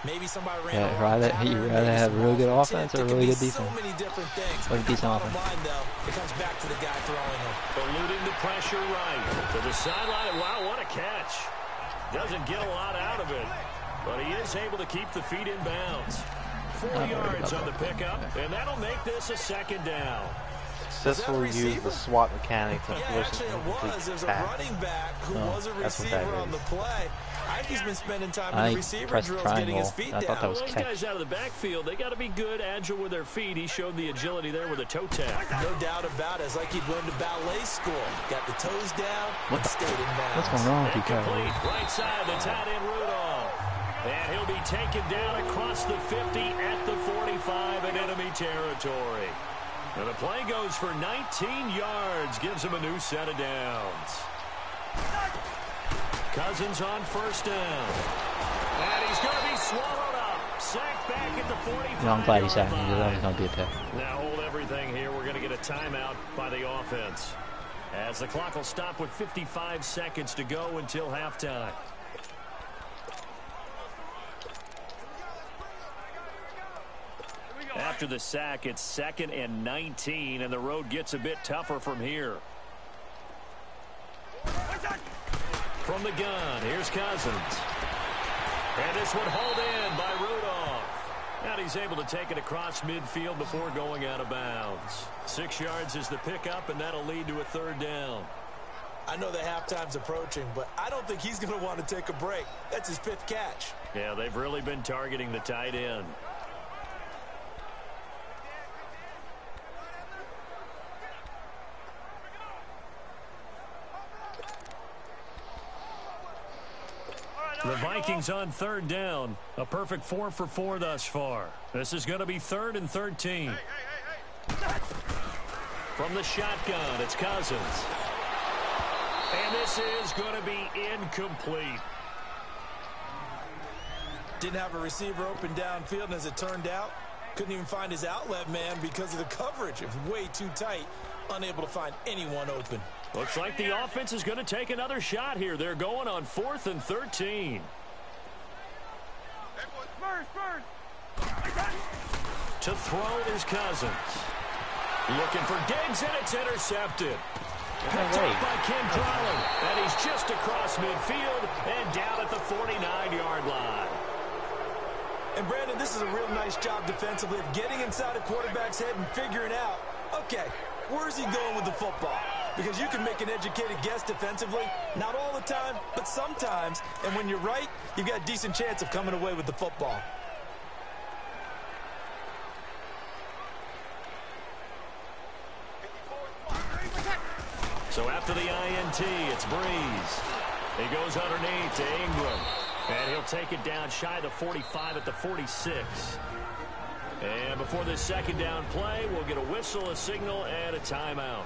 Maybe somebody ran Yeah, rather- pattern, you'd rather have some really good offense or It really good be So defense? many different things. Or decent Bottom offense. line, though, it comes back to the guy throwing them. Eluding the pressure right. To the sideline. Wow, what a catch. Doesn't get a lot out of it. But he is able to keep the feet in bounds. Four yards on the pickup. And that'll make this a second down. Successfully Was that used the receiver? SWAT mechanics and Yeah, forced actually an it was. incomplete There's a pass. running back who oh, was a that's what receiver on the is. Play. I think he's been spending time in I the receiver pressed drills getting his feet I down. thought that was Those catch. guys out of the backfield, they got to be good, agile with their feet. He showed the agility there with a toe tap. No doubt about it. It's like he'd learned to ballet school. Got the toes down What and stayed in bounds. What's going on with you Incomplete. guys? Right side, the tight end Rudolph. And he'll be taken down across the 50 at the 45 in enemy territory. And the play goes for 19 yards, gives him a new set of downs. Cousins on first down. And he's going to be swallowed up. Sacked back at the 45 You know, I'm glad he yard sacked me that was going to be a pick. Now hold everything here. We're going to get a timeout by the offense. As the clock will stop with 55 seconds to go until halftime. After the sack, it's second and 19, and the road gets a bit tougher from here. From the gun, here's Cousins. And this one hauled in by Rudolph. And he's able to take it across midfield before going out of bounds. Six yards is the pickup, and that'll lead to a third down. I know that halftime's approaching, but I don't think he's going to want to take a break. That's his fifth catch. Yeah, they've really been targeting the tight end. The Vikings on third down. A perfect four for four thus far. This is going to be third and 13. From the shotgun, it's Cousins. And This is going to be incomplete. Didn't have a receiver open downfield, and as it turned out, couldn't even find his outlet man because of the coverage. It was way too tight, unable to find anyone open. Looks like the offense is going to take another shot here. They're going on fourth and 13. Spurs, Spurs. To throw is Cousins. Looking for Diggs, and it's intercepted. Picked up by Ken Garland, and he's just across midfield and down at the 49-yard line. And Brandon, this is a real nice job defensively of getting inside a quarterback's head and figuring out, okay, where's he going with the football? Because you can make an educated guess defensively, not all the time, but sometimes. And when you're right, you've got a decent chance of coming away with the football. So after the INT, it's Brees. He goes underneath to Ingram. And he'll take it down shy of the 45 at the 46. And before this second down play, we'll get a whistle, a signal, and a timeout.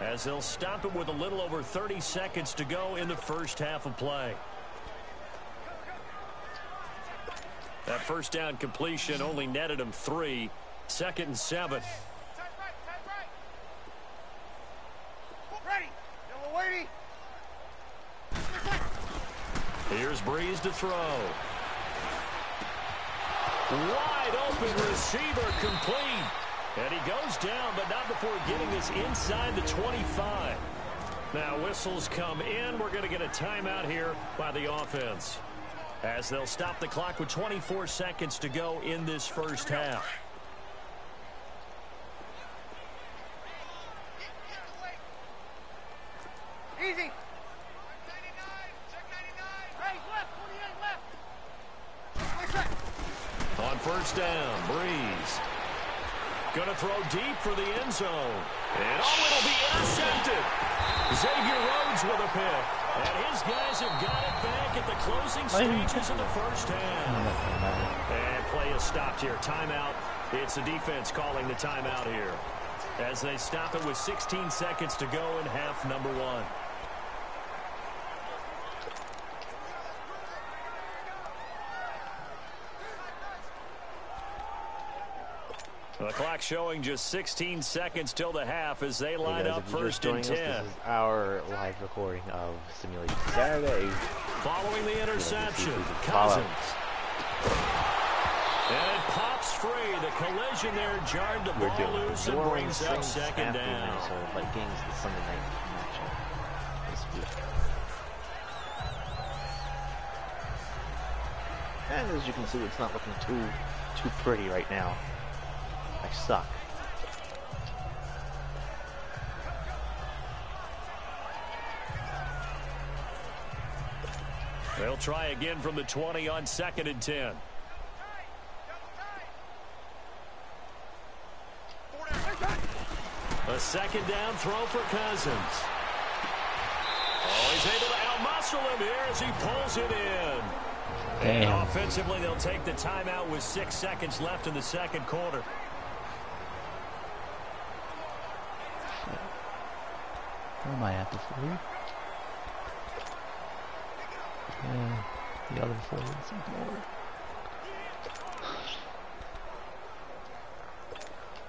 As they'll stop it with a little over 30 seconds to go in the first half of play. That first down completion only netted him three. Second and seven. Here's Brees to throw. Wide open receiver complete. And he goes down, but not before getting this inside the 25. Now whistles come in. We're going to get a timeout here by the offense. As they'll stop the clock with 24 seconds to go in this first half. Easy. Hey, left. 48 left. On first down, Brees. Going to throw deep for the end zone. And oh, it'll be intercepted. Xavier Rhodes with a pick. And his guys have got it back at the closing stages of the first half. And play is stopped here. Timeout. It's the defense calling the timeout here. As they stop it with 16 seconds to go in half number one. The clock showing just 16 seconds till the half as they line Hey guys, up if you're just first and joining 10. us, this is our live recording of Simulation Saturday. Following the interception, Cousins. And it pops free. The collision there jarred the We're ball doing loose and brings up second down. Minnesota Vikings, the Sunday night matchup this week. And as you can see, it's not looking too too pretty right now. I suck. They'll try again from the 20 on second and 10. A second down throw for Cousins. Oh, he's able to outmuscle him here as he pulls it in. And offensively, they'll take the timeout with six seconds left in the second quarter. Where am I at? The 40? Yeah, the other 40 is more.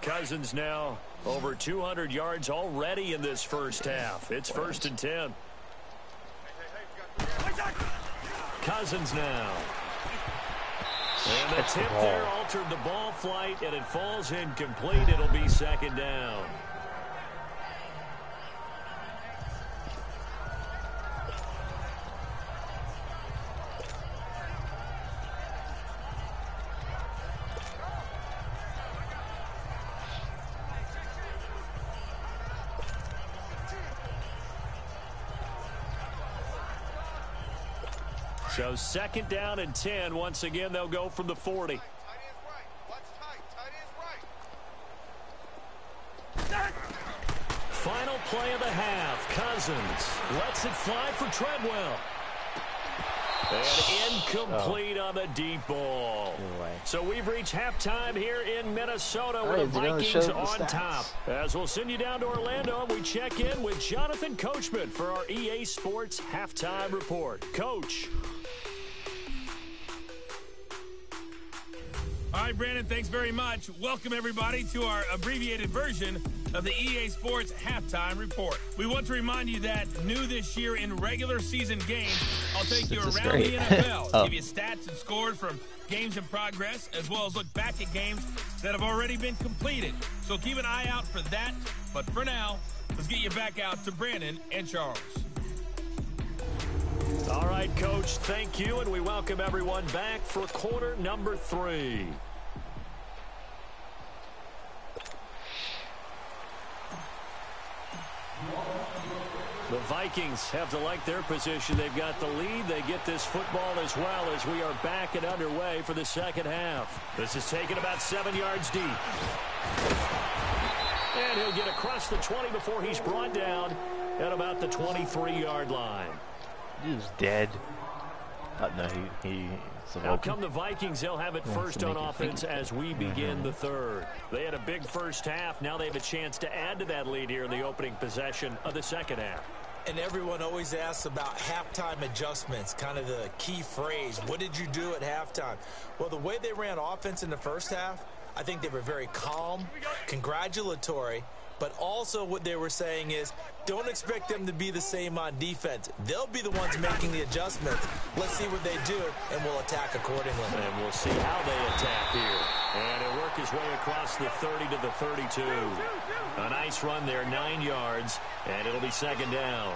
Cousins now over 200 yards already in this first half. It's first and 10. Cousins now. And the Gets tip ball. there altered the ball flight, and it falls incomplete. It'll be second down. So second down and 10. Once again, they'll go from the 40. Final play of the half. Cousins lets it fly for Treadwell. And incomplete on the deep ball. Anyway. So we've reached halftime here in Minnesota All with the Vikings show the on stats. top. As we'll send you down to Orlando, and we check in with Jonathan Coachman for our EA Sports halftime report. Coach. All right, Brandon, thanks very much. Welcome, everybody, to our abbreviated version of the EA Sports Halftime Report. We want to remind you that new this year in regular season games, I'll take you This is around the great. NFL, Oh. give you stats and scores from games in progress, as well as look back at games that have already been completed. So keep an eye out for that. But for now, let's get you back out to Brandon and Charles. All right, Coach, thank you, and we welcome everyone back for quarter number three. The Vikings have to like their position. They've got the lead. They get this football as well as we are back and underway for the second half. This is taken about seven yards deep. And he'll get across the 20 before he's brought down at about the 23-yard line. He's dead. Oh, no, he, he it's Now open. come the Vikings. They'll have it Wants first on offense as we begin the third. They had a big first half. Now they have a chance to add to that lead here in the opening possession of the second half. And everyone always asks about halftime adjustments, kind of the key phrase. What did you do at halftime? Well, the way they ran offense in the first half, I think they were very calm, congratulatory, but also what they were saying is don't expect them to be the same on defense. They'll be the ones making the adjustments. Let's see what they do, and we'll attack accordingly. And we'll see how they attack here. And he'll work his way across the 30 to the 32. A nice run there, nine yards, and it'll be second down.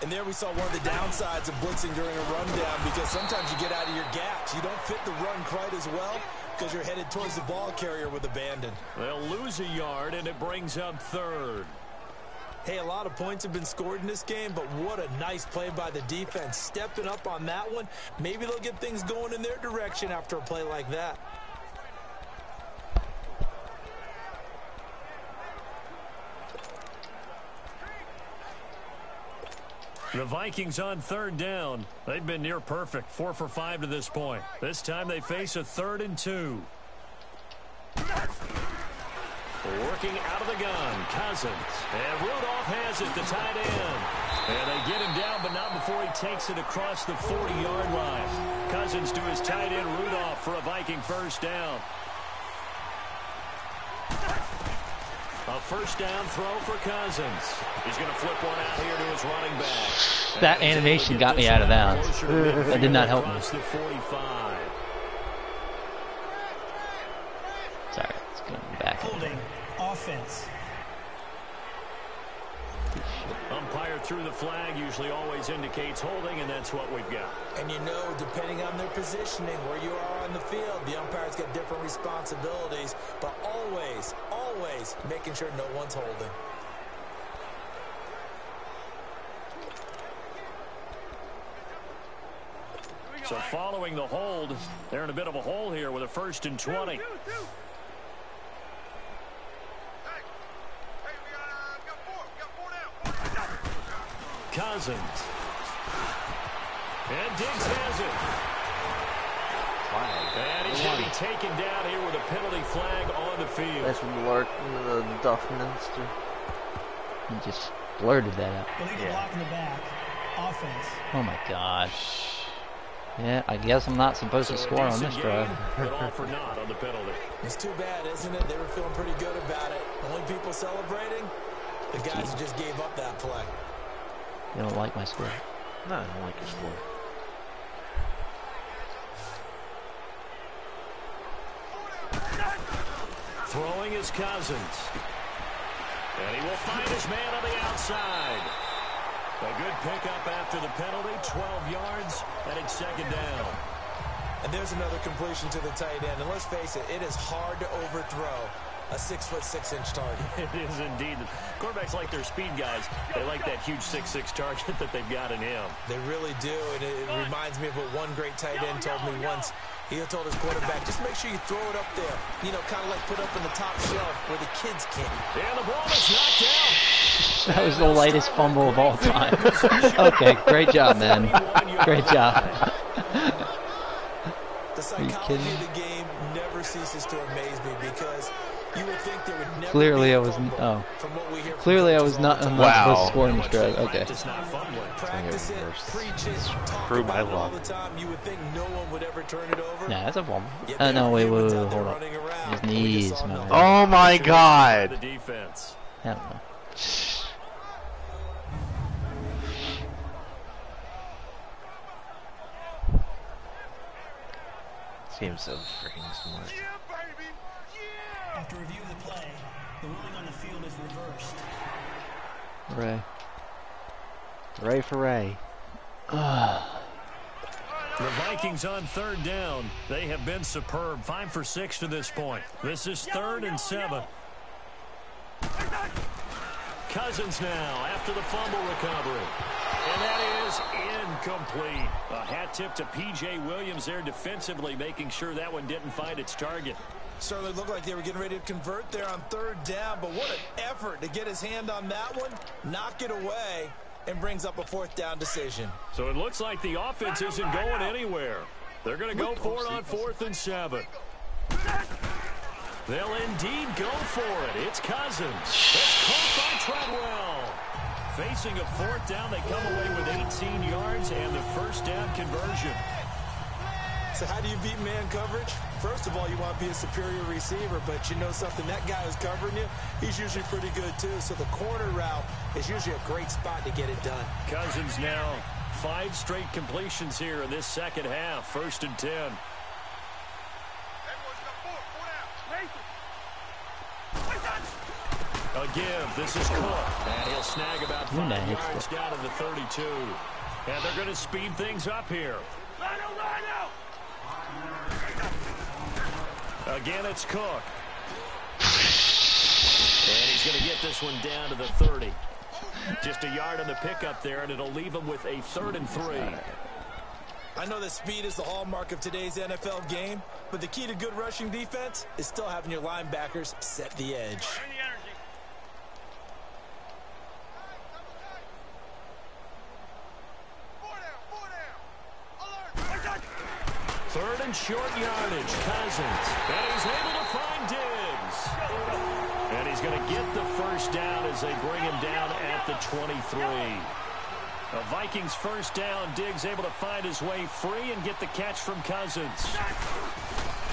And there we saw one of the downsides of blitzing during a rundown because sometimes you get out of your gaps. You don't fit the run quite as well because you're headed towards the ball carrier with abandon. They'll lose a yard, and it brings up third. Hey, a lot of points have been scored in this game, but what a nice play by the defense. Stepping up on that one. Maybe they'll get things going in their direction after a play like that. The Vikings on third down. They've been near perfect, four for five to this point. This time they face a third and two. Working out of the gun, Cousins. And Rudolph has it, the tight end. And they get him down, but not before he takes it across the 40-yard line. Cousins to his tight end, Rudolph, for a Viking first down. A first down throw for Cousins. He's going to flip one out here to his running back. That And he's able to animation got me out of bounds. That did not help me. across the 45. Sorry, it's going back. Holding offense. Umpire threw the flag, usually always indicates holding, and that's what we've got. And you know, depending on their positioning, where you are on the field, the umpire's got different responsibilities, but always, always making sure no one's holding. So following the hold, they're in a bit of a hole here with a first and 20. Hey, hey, we got, uh, we got four. We got four now. Four down. Cousins. And Diggs has it. And he's going to be taken down here with a penalty flag on the field. That's from Lark, the Duff Minster. He just blurted that out. Illegal Yeah. block in the back. Offense. Oh my gosh. Yeah, I guess I'm not supposed to So a score on this drive. game, but all for not on the penalty. It's too bad, isn't it? They were feeling pretty good about it. Only people celebrating, the guys who just gave up that play. You don't like my score. No, I don't like your score. Throwing his Cousins. And he will find his man on the outside. A good pickup after the penalty, 12 yards, and it's second down. And there's another completion to the tight end. And let's face it, it is hard to overthrow a six foot six inch target. It is indeed. Quarterbacks like their speed guys. They like that huge six six target that they've got in him. They really do, and it, it reminds me of what one great tight end told me once. He told his quarterback, just make sure you throw it up there. You know, kind of like put up in the top shelf where the kids can't. And the ball is knocked out. That was the lightest fumble of all time. okay, great job, man. Great job. The Are you psychology kidding? of the game never ceases to amaze me because you would think there would never Clearly be I a was oh. from what we hear from Clearly I was all not, the I'm time. not Wow. supposed to score in this drive. Okay. Practice not fumbling. Practice it, worse. preach it, talk Screw my about it all luck. the time. You would think no one would ever turn it over. Nah, that's a fumble. Yet Uh, no, are wait, wait, wait, hold up. His knees, man. Oh my The god! defense. I don't know. Seems so freaking smart. Yeah, After review of the play, the ruling on the field is reversed. Ray. Ray for Ray. The Vikings on third down. They have been superb. Five for six to this point. This is third and seven. Cousins now after the fumble recovery. And that is incomplete. A hat tip to P.J. Williams there defensively, making sure that one didn't find its target. Certainly looked like they were getting ready to convert there on third down, but what an effort to get his hand on that one, knock it away, and brings up a fourth down decision. So it looks like the offense isn't going anywhere. They're going to go for it on fourth and seven. They'll indeed go for it. It's Cousins. It's caught by Treadwell. Facing a fourth down, they come away with 18 yards and the first down conversion. So how do you beat man coverage? First of all, you want to be a superior receiver, but you know something, that guy who's covering you, he's usually pretty good too. So the corner route is usually a great spot to get it done. Cousins now five straight completions here in this second half. First and 10. Everyone's got four. Four down. Nathan. A give. This is Cook. And he'll snag about Ooh, five nice. yards down to the 32. And they're going to speed things up here. Lino, Again, it's Cook. And he's going to get this one down to the 30. Just a yard on the pickup there, and it'll leave him with a third and three. I know that speed is the hallmark of today's NFL game, but the key to good rushing defense is still having your linebackers set the edge. Bring the energy. Four down. Four down. Alert. Third and short yardage, Cousins. And he's able to find Diggs. And he's going to get the first down as they bring him down at the 23. A Vikings first down. Diggs able to find his way free and get the catch from Cousins.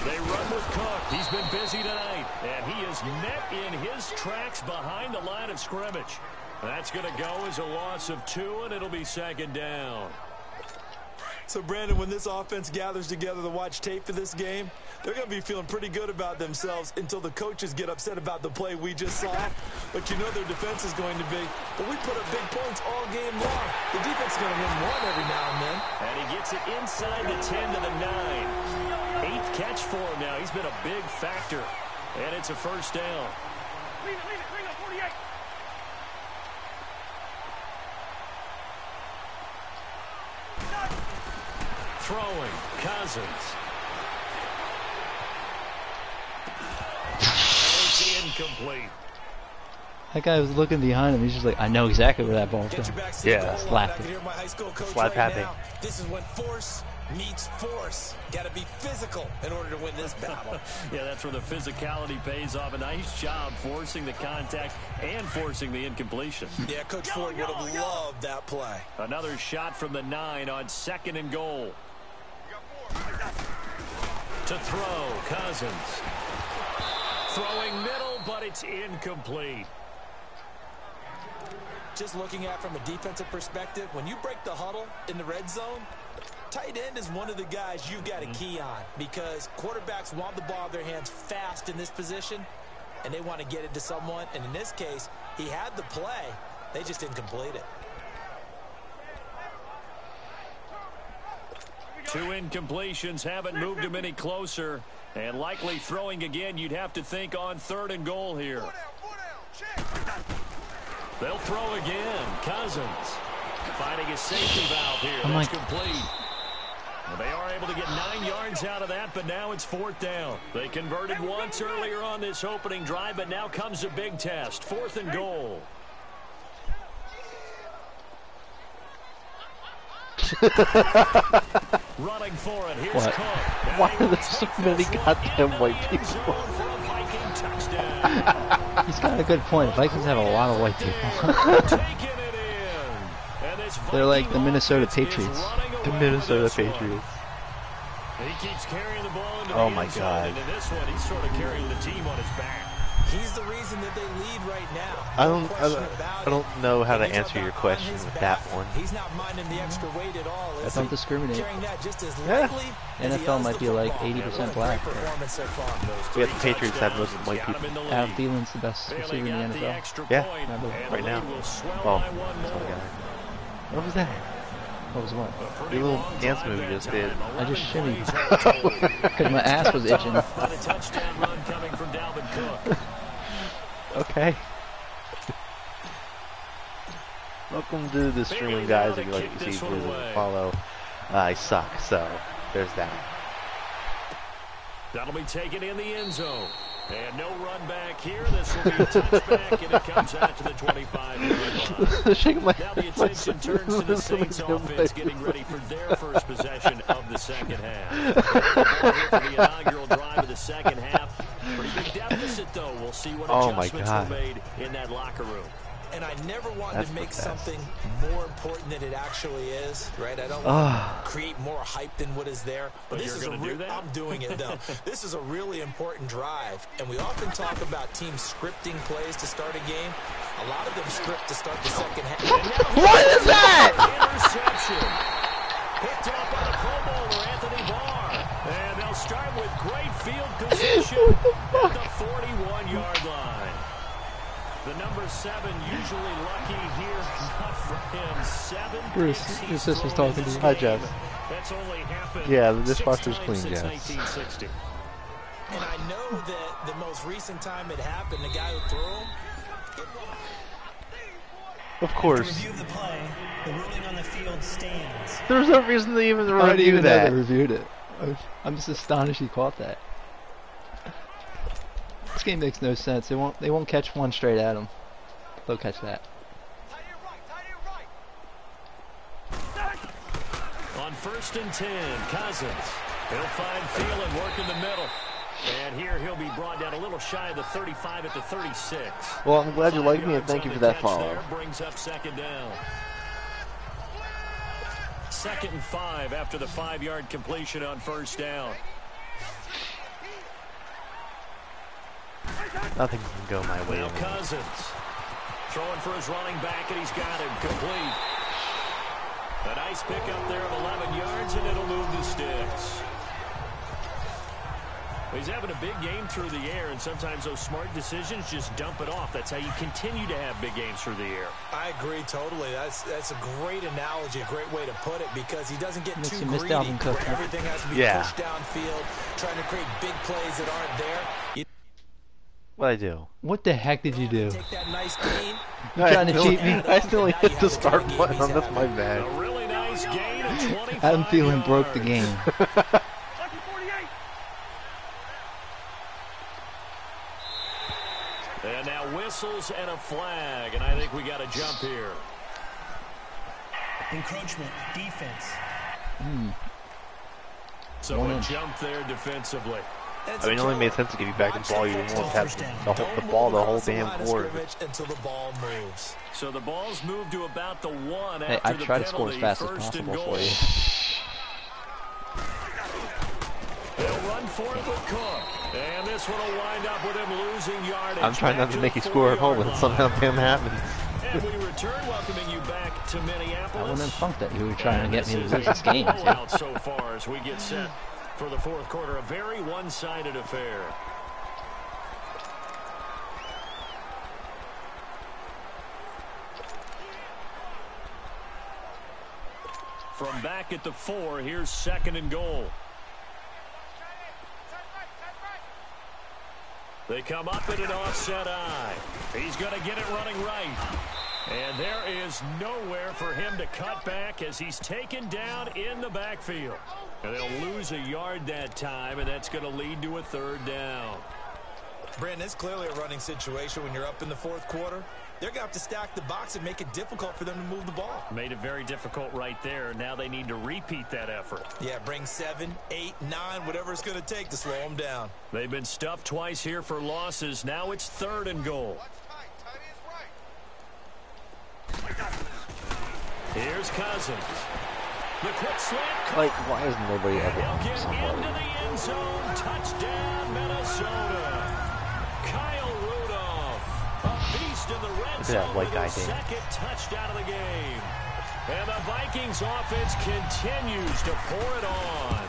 They run with Cook. He's been busy tonight. And he is met in his tracks behind the line of scrimmage. That's going to go as a loss of two, and it'll be second down. So, Brandon, when this offense gathers together to watch tape for this game, they're going to be feeling pretty good about themselves until the coaches get upset about the play we just saw. But you know their defense is going to be, but we put up big points all game long. The defense is going to win one every now and then. And he gets it inside the 10 to the 9. Eighth catch for him now. He's been a big factor. And it's a first down. Lean it. Lean it. Lean it. Throwing. Cousins. It's incomplete. That guy was looking behind him. He's just like, I know exactly where that ball's going. back to the Yeah, goal line. Slapping. my high school coach Slap right happy. now. This is when force meets force. Got to be physical in order to win this battle. Yeah, that's where the physicality pays off. A nice job forcing the contact and forcing the incompletion. yeah, Coach Ford would have loved that play. Another shot from the 9 on second and goal. You got four. To throw, Cousins. Throwing middle, but it's incomplete. Just looking at from a defensive perspective, when you break the huddle in the red zone, tight end is one of the guys you've got a mm-hmm. key on because quarterbacks want the ball in their hands fast in this position, and they want to get it to someone. And in this case, he had the play. They just didn't complete it. Two incompletions haven't moved him any closer. And likely throwing again, you'd have to think on third and goal here. Four down. Four down. Check. They'll throw again. Cousins finding a safety valve here. I'm That's like- complete. Well, they are able to get nine yards out of that, but now it's fourth down. They converted once earlier on this opening drive, but now comes a big test. Fourth and goal. Running for it. Here's What? Why are there so many goddamn white people? For a Viking touchdown. He's got a good point. Vikings have a lot of white people. Taking it in. And this They're like the Minnesota Patriots. The Minnesota. Patriots. He keeps carrying the ball into Oh the my God. and in this one, he's sort of carrying the team on his back. He's the reason that they lead right now. I don't, I don't, I don't know how to answer your question with that one. He's not minding the extra weight at all. I don't discriminate. Carrying that just as Yeah. lightly as he NFL might be like 80% What a great black. performance so far. Yeah, the Patriots have most Touchdowns, white people. in the Adam. Thielen's the best receiver in the the NFL. Yeah, point, I know. and Right now. lead Well, that's what I more. got. What was that? What was what? Pretty Your little dance move you just did. I just 11 shimmied. plays all told. Because my ass was itching. Okay. Welcome to the stream, guys. If you like to see videos and follow, uh, I suck. So there's that. That'll be taken in the end zone. And no run back here. This will be a touchback, and it comes out to the 25-yard line. Shaking my Now the attention turns to the Saints offense getting ready for their first possession of the second half. For the inaugural drive of the second half. Pretty big deficit, though. We'll see what Oh, my adjustments God. were made in that locker room. And I never wanted That's to make something more important than it actually is, right? I don't want to create more hype than what is there. But, But this is a gonna do real, that? I'm doing it though. this is a really important drive, and we often talk about teams scripting plays to start a game. A lot of them script to start the second half. What is that? Interception. Picked up by the Pro Bowler, Anthony Barr. And they'll start with great field position at the 41-yard line. The number seven, usually lucky here, not for him. Seven Bruce, picks your he's sister's talking to this you. Hi. Jeff. That's only happened Yeah, the six dishwasher's clean, since Jeff. 1960. And I know that the most recent time it happened, the guy who threw him, Of course. Review the play. The ruling on the field stands. There's no reason to even I didn't review even know that. they reviewed it. I'm just astonished he caught that. This game makes no sense. They won't. They won't catch one straight at him. They'll catch that. On first and 10, Cousins. He'll find Thielen work in the middle. And here he'll be brought down a little shy of the 35 at the 36. Well, I'm glad you like me and thank you for that catch follow. there, brings up second down. Second and five after the five-yard completion on first down. Nothing can go my way. Now anymore. Cousins throwing for his running back, and he's got him complete. A nice pickup there of 11 yards, and it'll move the sticks. He's having a big game through the air, and sometimes those smart decisions just dump it off. That's how you continue to have big games through the air. I agree totally. That's that's a great analogy, a great way to put it, because he doesn't get too greedy. Dalvin Cook, where? Everything has to be Yeah. pushed downfield, trying to create big plays that aren't there. You What I do? What the heck did you do? take that nice. You trying to cheat me? I still hit the start button on this my A bad. really nice gain of 25 Adam Thielen broke the game. And now whistles and a flag, and I think we got a jump here. Encroachment. Defense. Hmm. So One a inch. jump there defensively. It's I mean, it only killer. made sense to give you back the ball. You the didn't want have down. the, whole, the ball the whole damn line quarter. scrimmage Until the ball moves. So the ball's moved to about the one Hey, I the try to score as fast as possible for you. They'll run for it with Cook. And this one will wind up with him losing yardage. I'm trying not to make the you score at home, 40-yard and somehow line. damn happens. And we return, welcoming you back to I Minneapolis. wasn't punked that you were trying to And get me to lose this a game. too. blowout so far as we get set for the fourth quarter. A very one-sided affair. From back at the four, here's second and goal. They come up in an offset eye. He's going to get it running right. And there is nowhere for him to cut back as he's taken down in the backfield. And they'll lose a yard that time, and that's going to lead to a third down. Brandon, it's clearly a running situation when you're up in the fourth quarter. they're going to have to stack the box and make it difficult for them to move the ball. Made it very difficult right there. Now they need to repeat that effort. Yeah, bring seven, eight, nine, whatever it's going to take to slow them down. They've been stuffed twice here for losses. Now it's third and goal. Here's Cousins. The quick slant. Like, why is nobody ever on get somebody? into the end zone. Touchdown, Minnesota. Kyle Rudolph, a beast in the red zone white with guy, his second touchdown of the game. And the Vikings offense continues to pour it on.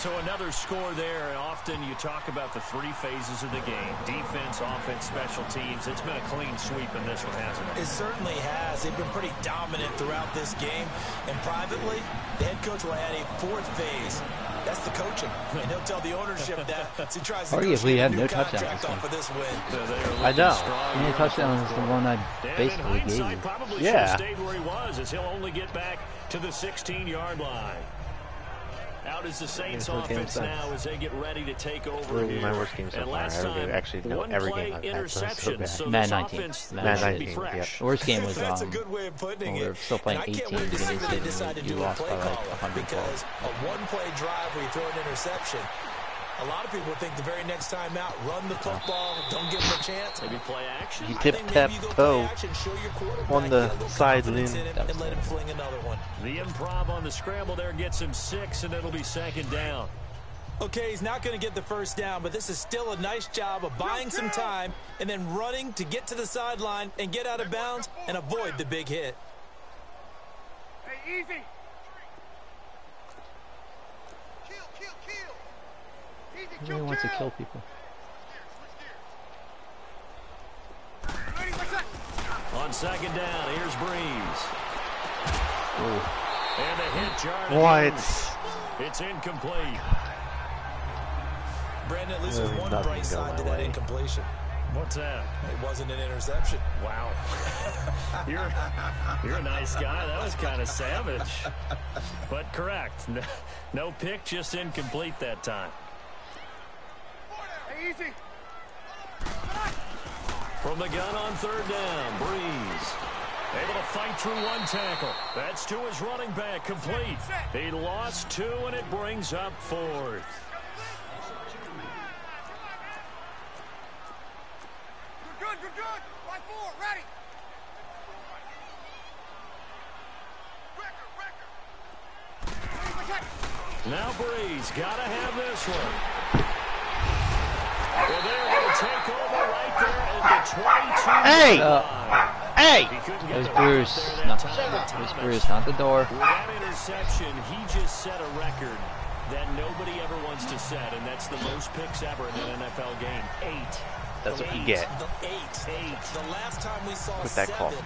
So another score there, and often you talk about the three phases of the game. Defense, offense, special teams. It's been a clean sweep in this one, hasn't it? It certainly has. They've been pretty dominant throughout this game. And privately, the head coach will add a fourth phase. That's the coaching. And he'll tell the ownership that as he tries to Arguably, negotiate he had new no touchdowns contract this off one. of this win. So I looking know. strong The only touchdown on is the one I basically gave you. probably Yeah. should stayed where he was as he'll only get back to the 16-yard line. Out is the Saints Here's what offense now as they get ready to take over Really here. my worst game so and far. last I time, actually know one every play game I've had, so it's so interception. bad. So Madden 19. offense Madden should 19, be yep. fresh. The worst game was That's um, a good way of putting when we it. were still playing and I can't 18 wait to see against what they it, decide to and do you with lost play by like 100 because a one-play drive where you throw an interception. A lot of people think the very next time out, run the football, don't give them a chance. Maybe play action. You tip tap maybe toe action, your on the a little side confidence limb. in it, That was and let him fling another one. The improv on the scramble there gets him six, and it'll be second down. Okay, he's not going to get the first down, but this is still a nice job of buying some time and then running to get to the sideline and get out of bounds and avoid the big hit. Hey, easy. Kill, kill, kill. Easy, He kill, really wants to kill. kill people. Ready, what's that? On second down, here's Brees. Ooh. And the hit jar. What? It's incomplete. Brandon, at least there's one bright side to that way. incompletion. What's that? It wasn't an interception. Wow. you're you're a nice guy. That was kind of savage. But correct. No, no pick, just incomplete that time. Easy. From the gun on third down, Brees. Able to fight through one tackle. That's to his running back, complete. He lost two, and it brings up fourth. You're good, you're good. Line four, ready. Record, record. Ready, what's that? Now Brees got to have this one. Right there at the 22 Hey! line. Hey! It was Bruce. route No, it was Bruce, not the door. With that interception, he just set a record that nobody ever wants to set, and that's the most picks ever in an NFL game. Eight. That's what you get. The eight. Eight. The last time we saw With that seven, call.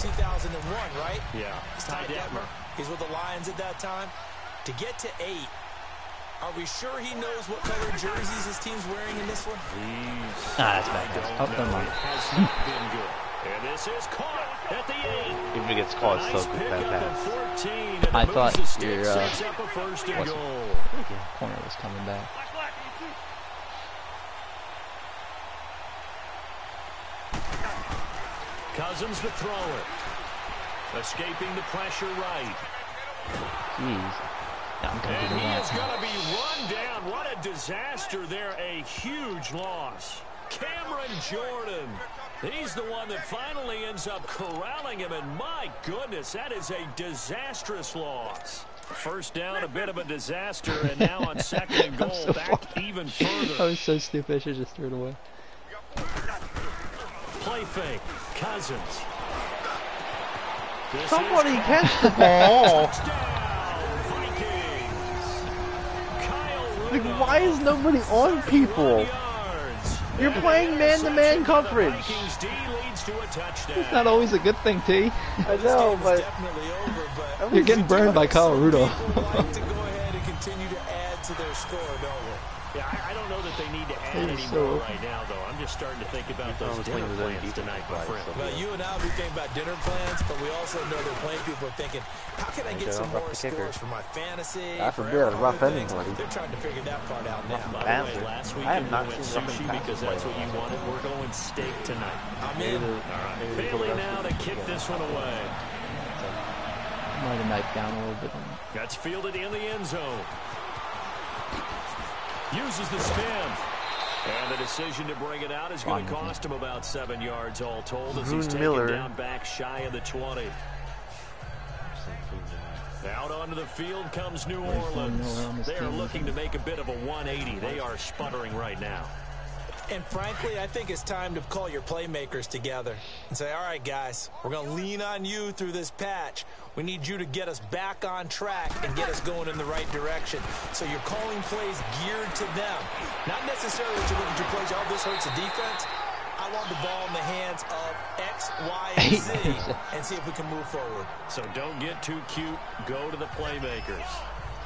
2001, right? Yeah. It's Ty Detmer. He's with the Lions at that time. To get to eight, are we sure he knows what color jerseys his team's wearing in this one? Jeez. Ah, that's bad. Oh, never No, mind. it has not been good. And this is caught at the eight. Even if it gets called Nice so pick that bad. 14, I thought the sticks, your, uh, sets up a first and what's- goal. Yeah, corner was coming back. Black, black, easy. Cousins to throw it. Escaping the pressure right. Jeez. Yeah, I'm gonna And do he that. is going to be run down. What a disaster there. A huge loss. Cameron Jordan. He's the one that finally ends up corralling him. And my goodness, that is a disastrous loss. First down, a bit of a disaster. And now on second and goal, so back fucking- even I further. was so stupid. I should just threw it away. Play fake. Cousins. This Somebody catch the ball! Touchdown, Vikings. Kyle Like, why is nobody on people? You're playing man-to-man interception coverage. Vikings. D leads to a touchdown. It's not always a good thing, T. I This know, but definitely over, but You're getting burned by Kyle some Rudolph. people like to go ahead and continue to add to their score, don't we? Yeah, so more right now, though. I'm just starting to think about those dinner plans tonight, my friend. so- Well, you and I, we think about dinner plans, but we also know they're playing people are thinking, how can I And get some don't more the kicker. scores for my fantasy? God for forbid, every rough other things? anybody. They're trying to figure that part out now. By the way, last week I have you not went seen Ruffin sushi because that's what you wanted. We're going steak tonight. I'm in. the- All right, Bailey now to kick this one away. Might have knifed down a little bit. on That's fielded in the end zone. Uses the spin. And the decision to bring it out is going to cost him about seven yards all told as he's taken Miller. down back shy of the 20. Out onto the field comes New Orleans. They are looking to make a bit of a 180. They are sputtering right now. And frankly, I think it's time to call your playmakers together and say, all right, guys, we're going to lean on you through this patch. We need you to get us back on track and get us going in the right direction. So you're calling plays geared to them. Not necessarily that you look at your plays, oh, this hurts the defense. I want the ball in the hands of X, Y, and Z and see if we can move forward. So don't get too cute. Go to the playmakers.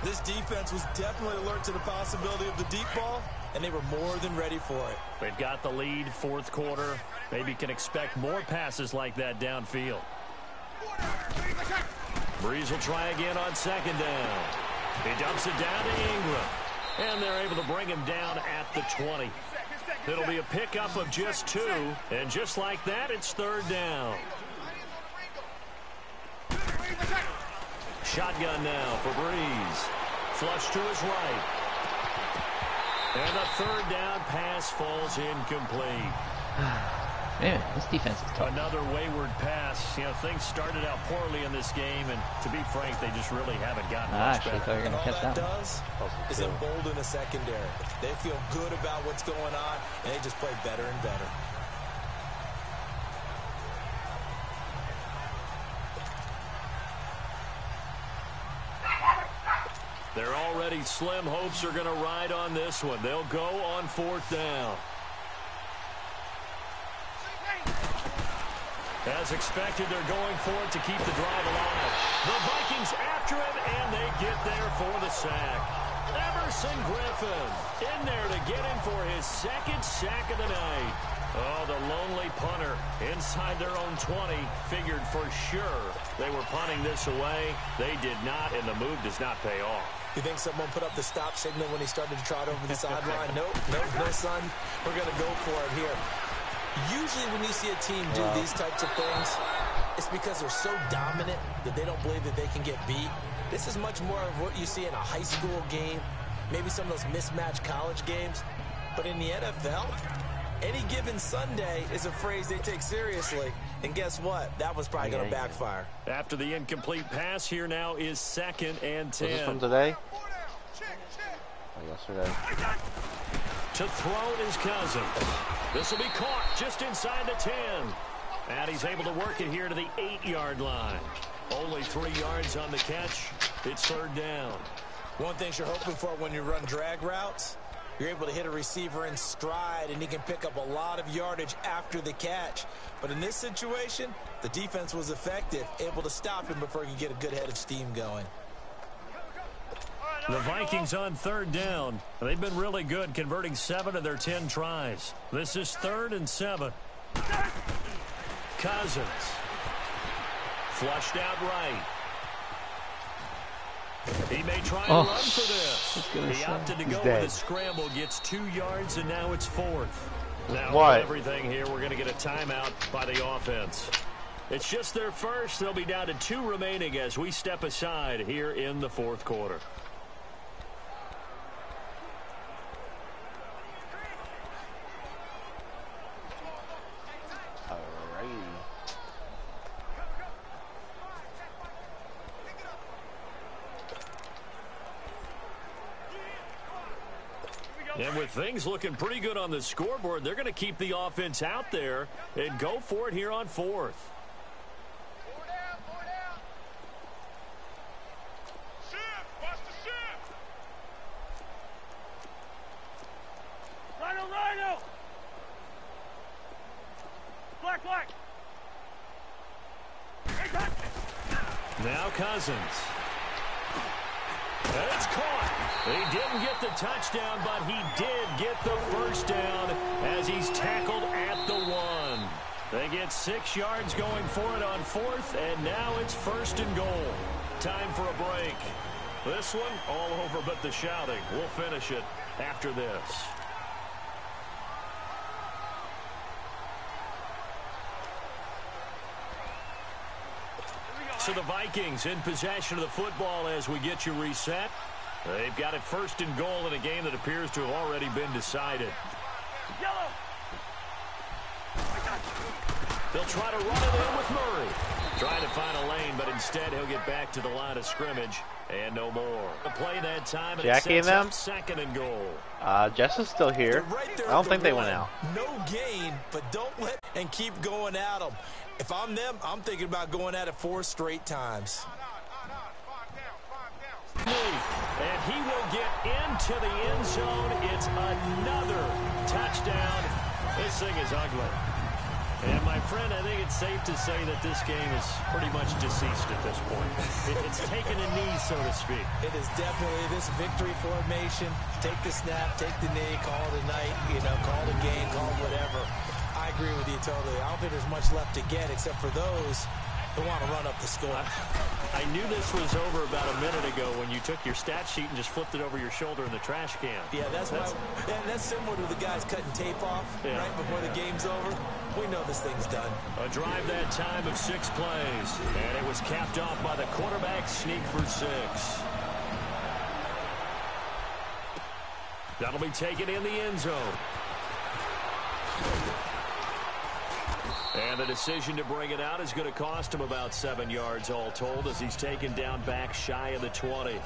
This defense was definitely alert to the possibility of the deep ball, and they were more than ready for it. They've got the lead, fourth quarter. Maybe can expect more passes like that downfield. Brees will try again on second down. He dumps it down to Ingram. And they're able to bring him down at the 20. It'll be a pickup of just two. And just like that, it's third down. Shotgun now for Brees. Flush to his right. And the third down pass falls incomplete. Man, this defense is tough. Another wayward pass. You know, things started out poorly in this game, and to be frank, they just really haven't gotten I much actually better. thought you were And going to all catch that that one. does is embolden the secondary. They feel good about what's going on, and they just play better and better. Already slim hopes are going to ride on this one. They'll go on fourth down. As expected, they're going for it to keep the drive alive. The Vikings after it, and they get there for the sack. Everson Griffen in there to get him for his second sack of the night. Oh, the lonely punter inside their own 20 figured for sure they were punting this away. They did not, and the move does not pay off. You think someone put up the stop signal when he started to trot over the sideline? Nope, nope, no, son. We're going to go for it here. Usually when you see a team do these types of things, it's because they're so dominant that they don't believe that they can get beat. This is much more of what you see in a high school game, maybe some of those mismatched college games. But in the NFL, any given Sunday is a phrase they take seriously. And guess what? That was probably going to backfire. After the incomplete pass, here now is second and Was this from today? Check, check. Yesterday? To throw it is Cousins. This will be caught just inside the 10. And he's able to work it here to the 8-yard line. Only three yards on the catch. It's third down. One thing you're hoping for when you run drag routes, you're able to hit a receiver in stride and he can pick up a lot of yardage after the catch. But in this situation, the defense was effective, able to stop him before he could get a good head of steam going. The Vikings on third down. They've been really good, converting seven of their 10 tries. This is third and seven. Cousins. Flushed out right. He may try and Oh, run for this. gonna He say. opted to He's go dead. with a scramble, gets two yards, and now it's fourth. Now, What? everything here, we're going to get a timeout by the offense. It's just their first. They'll be down to two remaining as we step aside here in the fourth quarter. Things looking pretty good on the scoreboard, they're going to keep the offense out there and go for it here on fourth. Four down, yards going for it on fourth, and now it's first and goal. Time for a break. This one, all over but the shouting. We'll finish it after this. So the Vikings in possession of the football as we get you reset. They've got it first and goal in a game that appears to have already been decided. Yellow. They'll try to run it in with Murray. Trying to find a lane, but instead he'll get back to the line of scrimmage. And no more. The play that time, and Jackie it and them? second and goal. Uh, Jess is still here. Right I don't at the think they went out. No gain, but don't let and keep going at them. If I'm them, I'm thinking about going at it four straight times. And he will get into the end zone. It's another touchdown. This thing is ugly. And my friend, I think it's safe to say that this game is pretty much deceased at this point. It- It's taken a knee, so to speak. It is definitely this victory formation. Take the snap, take the knee, call it a night, you know, call it a game, call it whatever. I agree with you totally. I don't think there's much left to get except for those who want to run up the score. I knew this was over about a minute ago when you took your stat sheet and just flipped it over your shoulder in the trash can. Yeah, that's why. Yeah, that's similar to the guys cutting tape off Yeah. right before the game's over. We know this thing's done. A drive that time of six plays. And it was capped off by the quarterback sneak for six. That'll be taken in the end zone. And the decision to bring it out is going to cost him about seven yards all told as he's taken down back shy of the 20.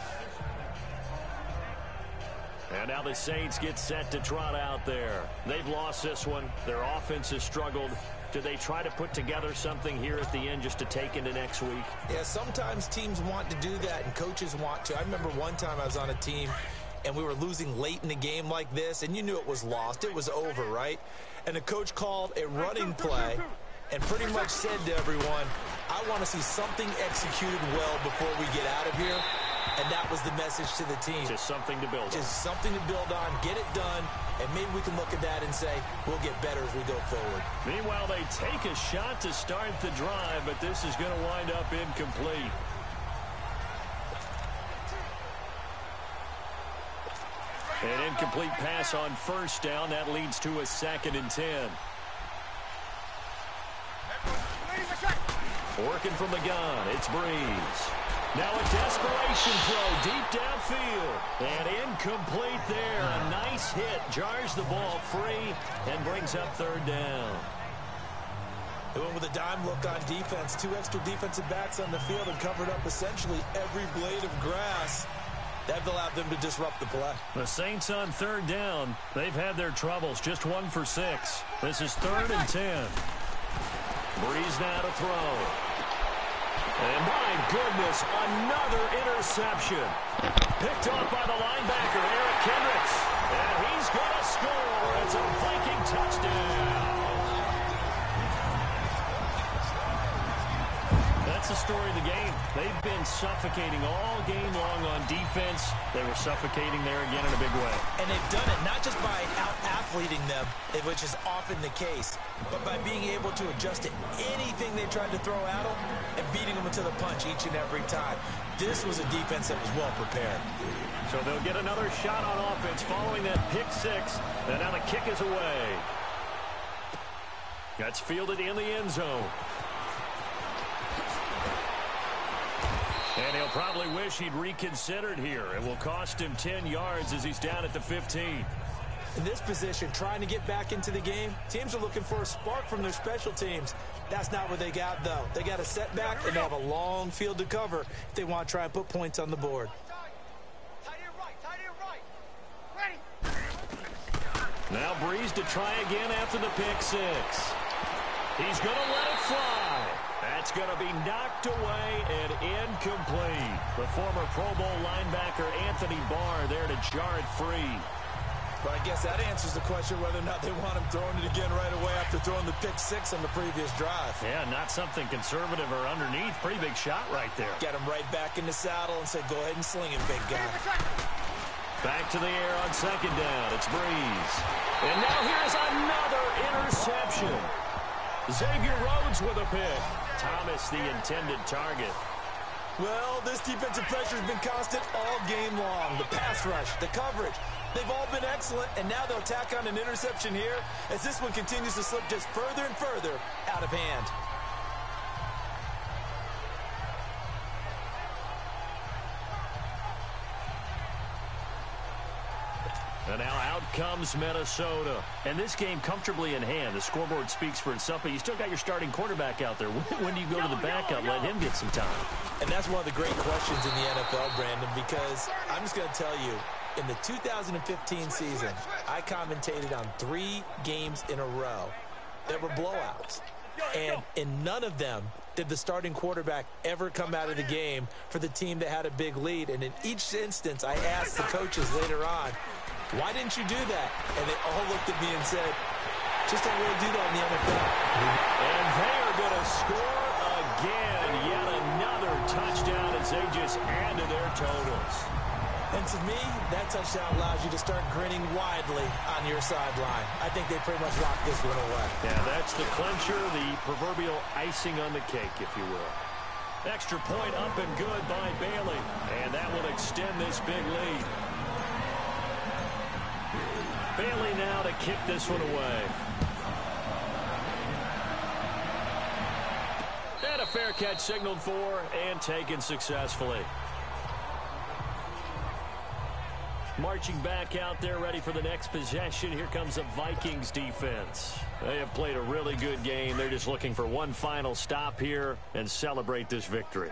And now the Saints get set to trot out there. They've lost this one. Their offense has struggled. Do they try to put together something here at the end just to take into next week? Yeah, sometimes teams want to do that and coaches want to. I remember one time I was on a team and we were losing late in the game like this and you knew it was lost. It was over, right? And the coach called a running play and pretty much said to everyone, I want to see something executed well before we get out of here. And that was the message to the team. Just something to build on. Just something to build on, get it done, and maybe we can look at that and say, we'll get better as we go forward. Meanwhile, they take a shot to start the drive, but this is going to wind up incomplete. An incomplete pass on first down. That leads to a second and ten. Working from the gun, it's Brees. Now a desperation throw deep downfield. And incomplete there. A nice hit. Jars the ball free and brings up third down. They went with a dime look on defense. Two extra defensive backs on the field and covered up essentially every blade of grass. That allowed them to disrupt the play. The Saints on third down. They've had their troubles. Just one for six. This is third and ten. Brees now to throw. And my goodness, another interception. Picked off by the linebacker, the story of the game. They've been suffocating all game long on defense. They were suffocating there again in a big way. And they've done it not just by out-athleting them, which is often the case, but by being able to adjust to anything they tried to throw at them and beating them to the punch each and every time. This was a defense that was well prepared. So they'll get another shot on offense following that pick six. And now the kick is away. That's fielded in the end zone. And he'll probably wish he'd reconsidered here. It will cost him 10 yards as he's down at the 15. In this position, trying to get back into the game, teams are looking for a spark from their special teams. That's not what they got, though. They got a setback, and they have a long field to cover if they want to try and put points on the board. Tight end right, tight end right. Ready. Now Brees to try again after the pick six. He's going to let it fly. That's going to be knocked away and incomplete. The former Pro Bowl linebacker Anthony Barr there to jar it free. But I guess that answers the question whether or not they want him throwing it again right away after throwing the pick six on the previous drive. Yeah, not something conservative or underneath. Pretty big shot right there. Get him right back in the saddle and say, go ahead and sling it, big guy. Back to the air on second down. It's Brees. And now here's another interception. Xavier Rhodes with a pick. Thomas the intended target. Well, this defensive pressure has been constant all game long. The pass rush, the coverage, they've all been excellent, and now they'll tack on an interception here as this one continues to slip just further and further out of hand. And now out comes Minnesota. And this game comfortably in hand. The scoreboard speaks for itself, but you still got your starting quarterback out there. When do you go to the backup? Let him get some time. And that's one of the great questions in the NFL, Brandon, because I'm just going to tell you, in the 2015 season, I commentated on three games in a row that were blowouts. And in none of them did the starting quarterback ever come out of the game for the team that had a big lead. And in each instance, I asked the coaches later on, why didn't you do that? And they all looked at me and said, just don't really do that in the NFL. And they are going to score again. Yet another touchdown as they just add to their totals. And to me, that touchdown allows you to start grinning widely on your sideline. I think they pretty much locked this one away. Yeah, that's the clincher, the proverbial icing on the cake, if you will. Extra point up and good by Bailey. And that will extend this big lead. Bailey now to kick this one away. And a fair catch signaled for and taken successfully. Marching back out there, ready for the next possession. Here comes the Vikings defense. They have played a really good game. They're just looking for one final stop here and celebrate this victory.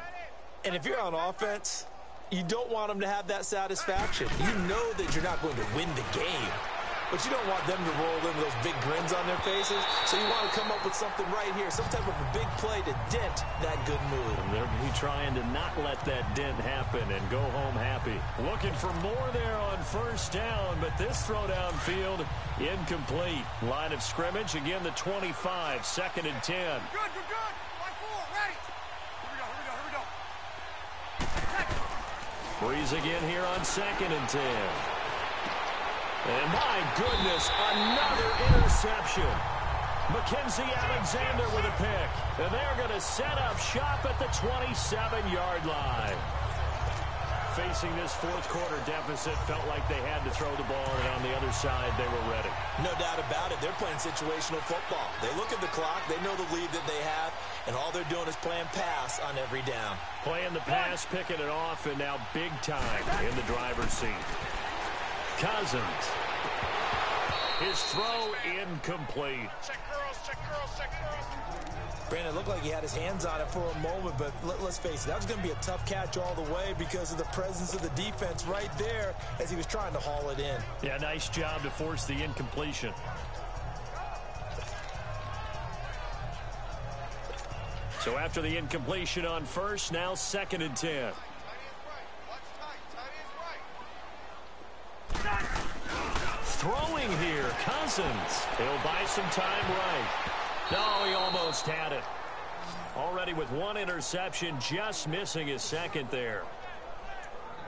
And if you're on offense, you don't want them to have that satisfaction. You know that you're not going to win the game. But you don't want them to roll in with those big grins on their faces. So you want to come up with something right here, some type of a big play to dent that good mood. And they'll be trying to not let that dent happen and go home happy. Looking for more there on first down, but this throw downfield incomplete. Line of scrimmage, again the 25, second and 10. You're good, you're good. Line four, ready. Here we go, here we go, here we go. Brees again here on second and 10. And my goodness, another interception. Mackensie Alexander with a pick. And they're going to set up shop at the 27-yard line. Facing this fourth quarter deficit, felt like they had to throw the ball, and on the other side, they were ready. No doubt about it. They're playing situational football. They look at the clock. They know the lead that they have, and all they're doing is playing pass on every down. Playing the pass, picking it off, and now big time in the driver's seat. Cousins. His throw incomplete. Check girls, check girls, check girls. Brandon looked like he had his hands on it for a moment, but let, us face it, that was going to be a tough catch all the way because of the presence of the defense right there as he was trying to haul it in. Yeah, nice job to force the incompletion. So after the incompletion on first, now second and ten. Throwing here, Cousins. He'll buy some time right. No, he almost had it. Already with one interception, just missing his second there.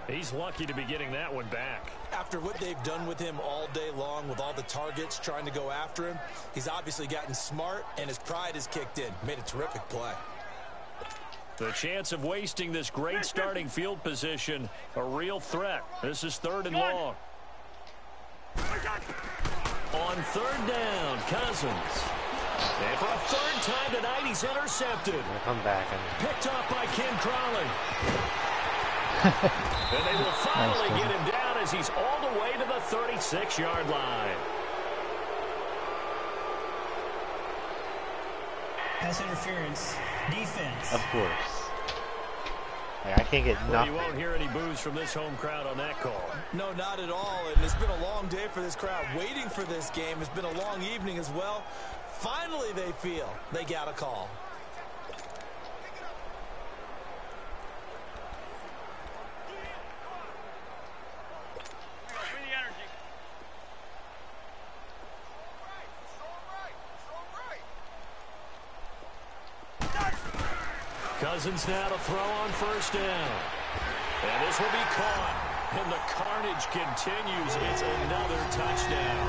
He's lucky to be getting that one back. After what they've done with him all day long with all the targets trying to go after him, he's obviously gotten smart and his pride has kicked in. Made a terrific play. The chance of wasting this great starting field position, a real threat. This is third and long. On third down, Cousins. And for a third time tonight, he's intercepted. Come back. And... Picked off by Ken Crawley. and they will finally nice, get him down as he's all the way to the 36-yard line. Pass interference. Defense. Of course. I can't get well, nothing. You won't hear any boos from this home crowd on that call. No, not at all. And it's been a long day for this crowd waiting for this game. It's been a long evening as well. Finally, they feel they got a call. Cousins now to throw on first down. And this will be caught. And the carnage continues. It's another touchdown.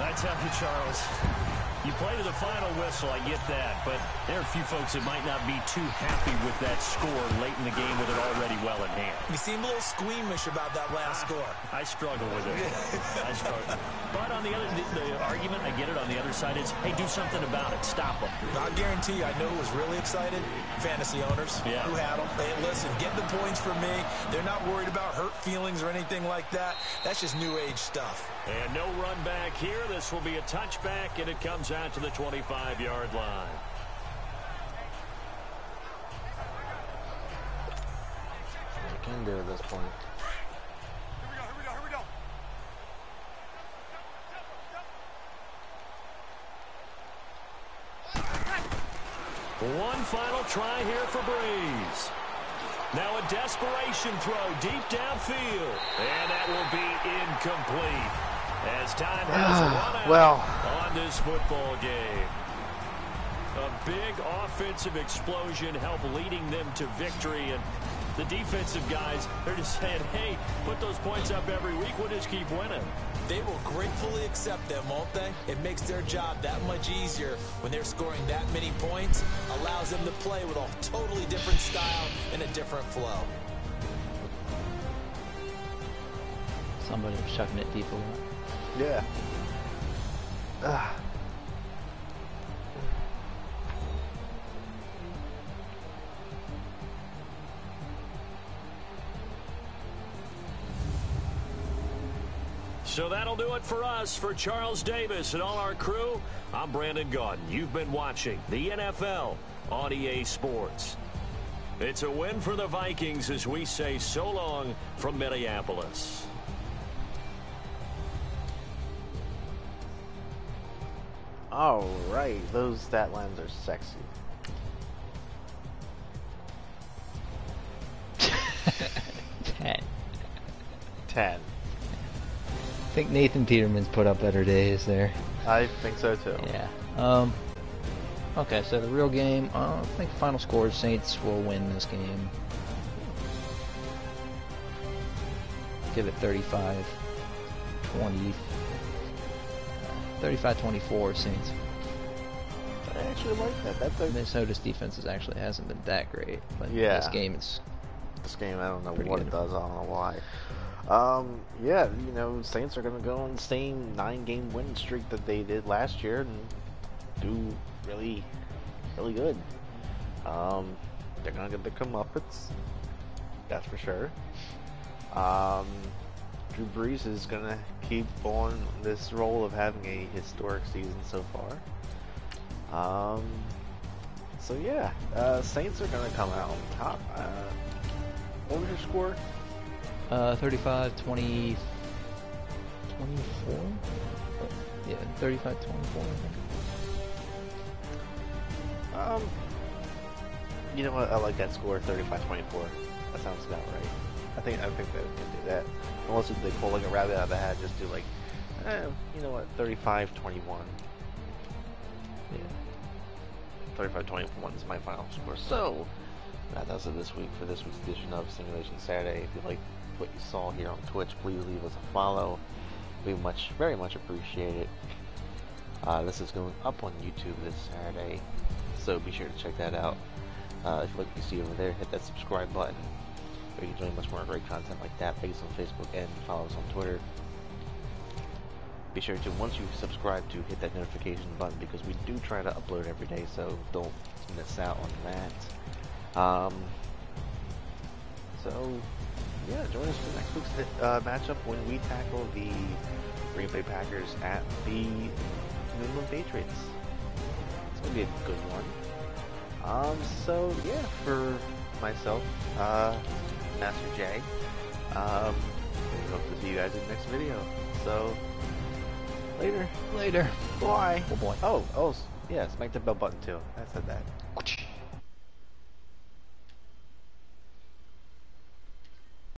I tell you, Charles, you play to the final whistle, I get that, but there are a few folks that might not be too happy with that score late in the game with it already well in hand. You seem a little squeamish about that last ah, score. I struggle with it. I struggle. But on the other, the, the argument, I get it, on the other side is, hey, do something about it. Stop them. I guarantee you, I know who was really excited? Fantasy owners Yeah. who had them. Hey, listen, get the points for me. They're not worried about hurt feelings or anything like that. That's just new age stuff. And no run back here. This will be a touchback, and it comes out to the 25-yard line. I can do at this point. Here we go, here we go, here we go. One final try here for Brees. Now a desperation throw deep downfield. And that will be incomplete. As time ah, has run out well. on this football game. A big offensive explosion helped leading them to victory. And the defensive guys, they're just saying, hey, put those points up every week. We'll just keep winning. They will gratefully accept them, won't they? It makes their job that much easier when they're scoring that many points. Allows them to play with a totally different style and a different flow. Somebody was chucking it deep a lot. Yeah. Ah. So that'll do it for us. For Charles Davis and all our crew, I'm Brandon Gaudin. You've been watching the NFL on EA Sports. It's a win for the Vikings as we say so long from Minneapolis. All right, those stat lines are sexy. Ten. Ten. I think Nathan Peterman's put up better days there. I think so too. Yeah. Um. Okay, so the real game. Uh, I think final score: Saints will win this game. Give it 35, 20, 35, 24 Saints. I actually like that. That's a, Minnesota's defense is actually hasn't been that great, but Yeah. this game is this game. I don't know what good. it does. I don't know why. Um, yeah, you know, Saints are going to go on the same nine-game win streak that they did last year and do really, really good. Um, they're going to get the comeuppance. That's for sure. Um, Drew Brees is going to keep on this role of having a historic season so far. Um, so yeah, uh, Saints are going to come out on top. Uh, what was your score? uh, 35, 20, 24. Yeah, 35, 24. Um, you know what? I like that score, 35-24. That sounds about right. I think I think they can do that. Unless they pull like a rabbit out of the hat, just do like, eh, you know what? 35-21. Yeah. 35-21 is my final score. So that does it this week for this week's edition of Simulation Saturday. If you like what you saw here on Twitch, please leave us a follow. We much, very much appreciate it. Uh, this is going up on YouTube this Saturday, so be sure to check that out. Uh, if you like what you see over there, hit that subscribe button. Where you can join much more great content like that. Like us on Facebook and follow us on Twitter. Be sure to, once you subscribe, to hit that notification button because we do try to upload every day, so don't miss out on that. Um, so, yeah, join us for next week's uh, matchup when we tackle the Green Bay Packers at the New England Patriots. It's gonna be a good one. Um, so yeah, for myself, uh, Master J, um, we hope to see you guys in the next video. So, later. Later. Bye. Oh boy. Oh, oh, yeah, smack the bell button too. I said that.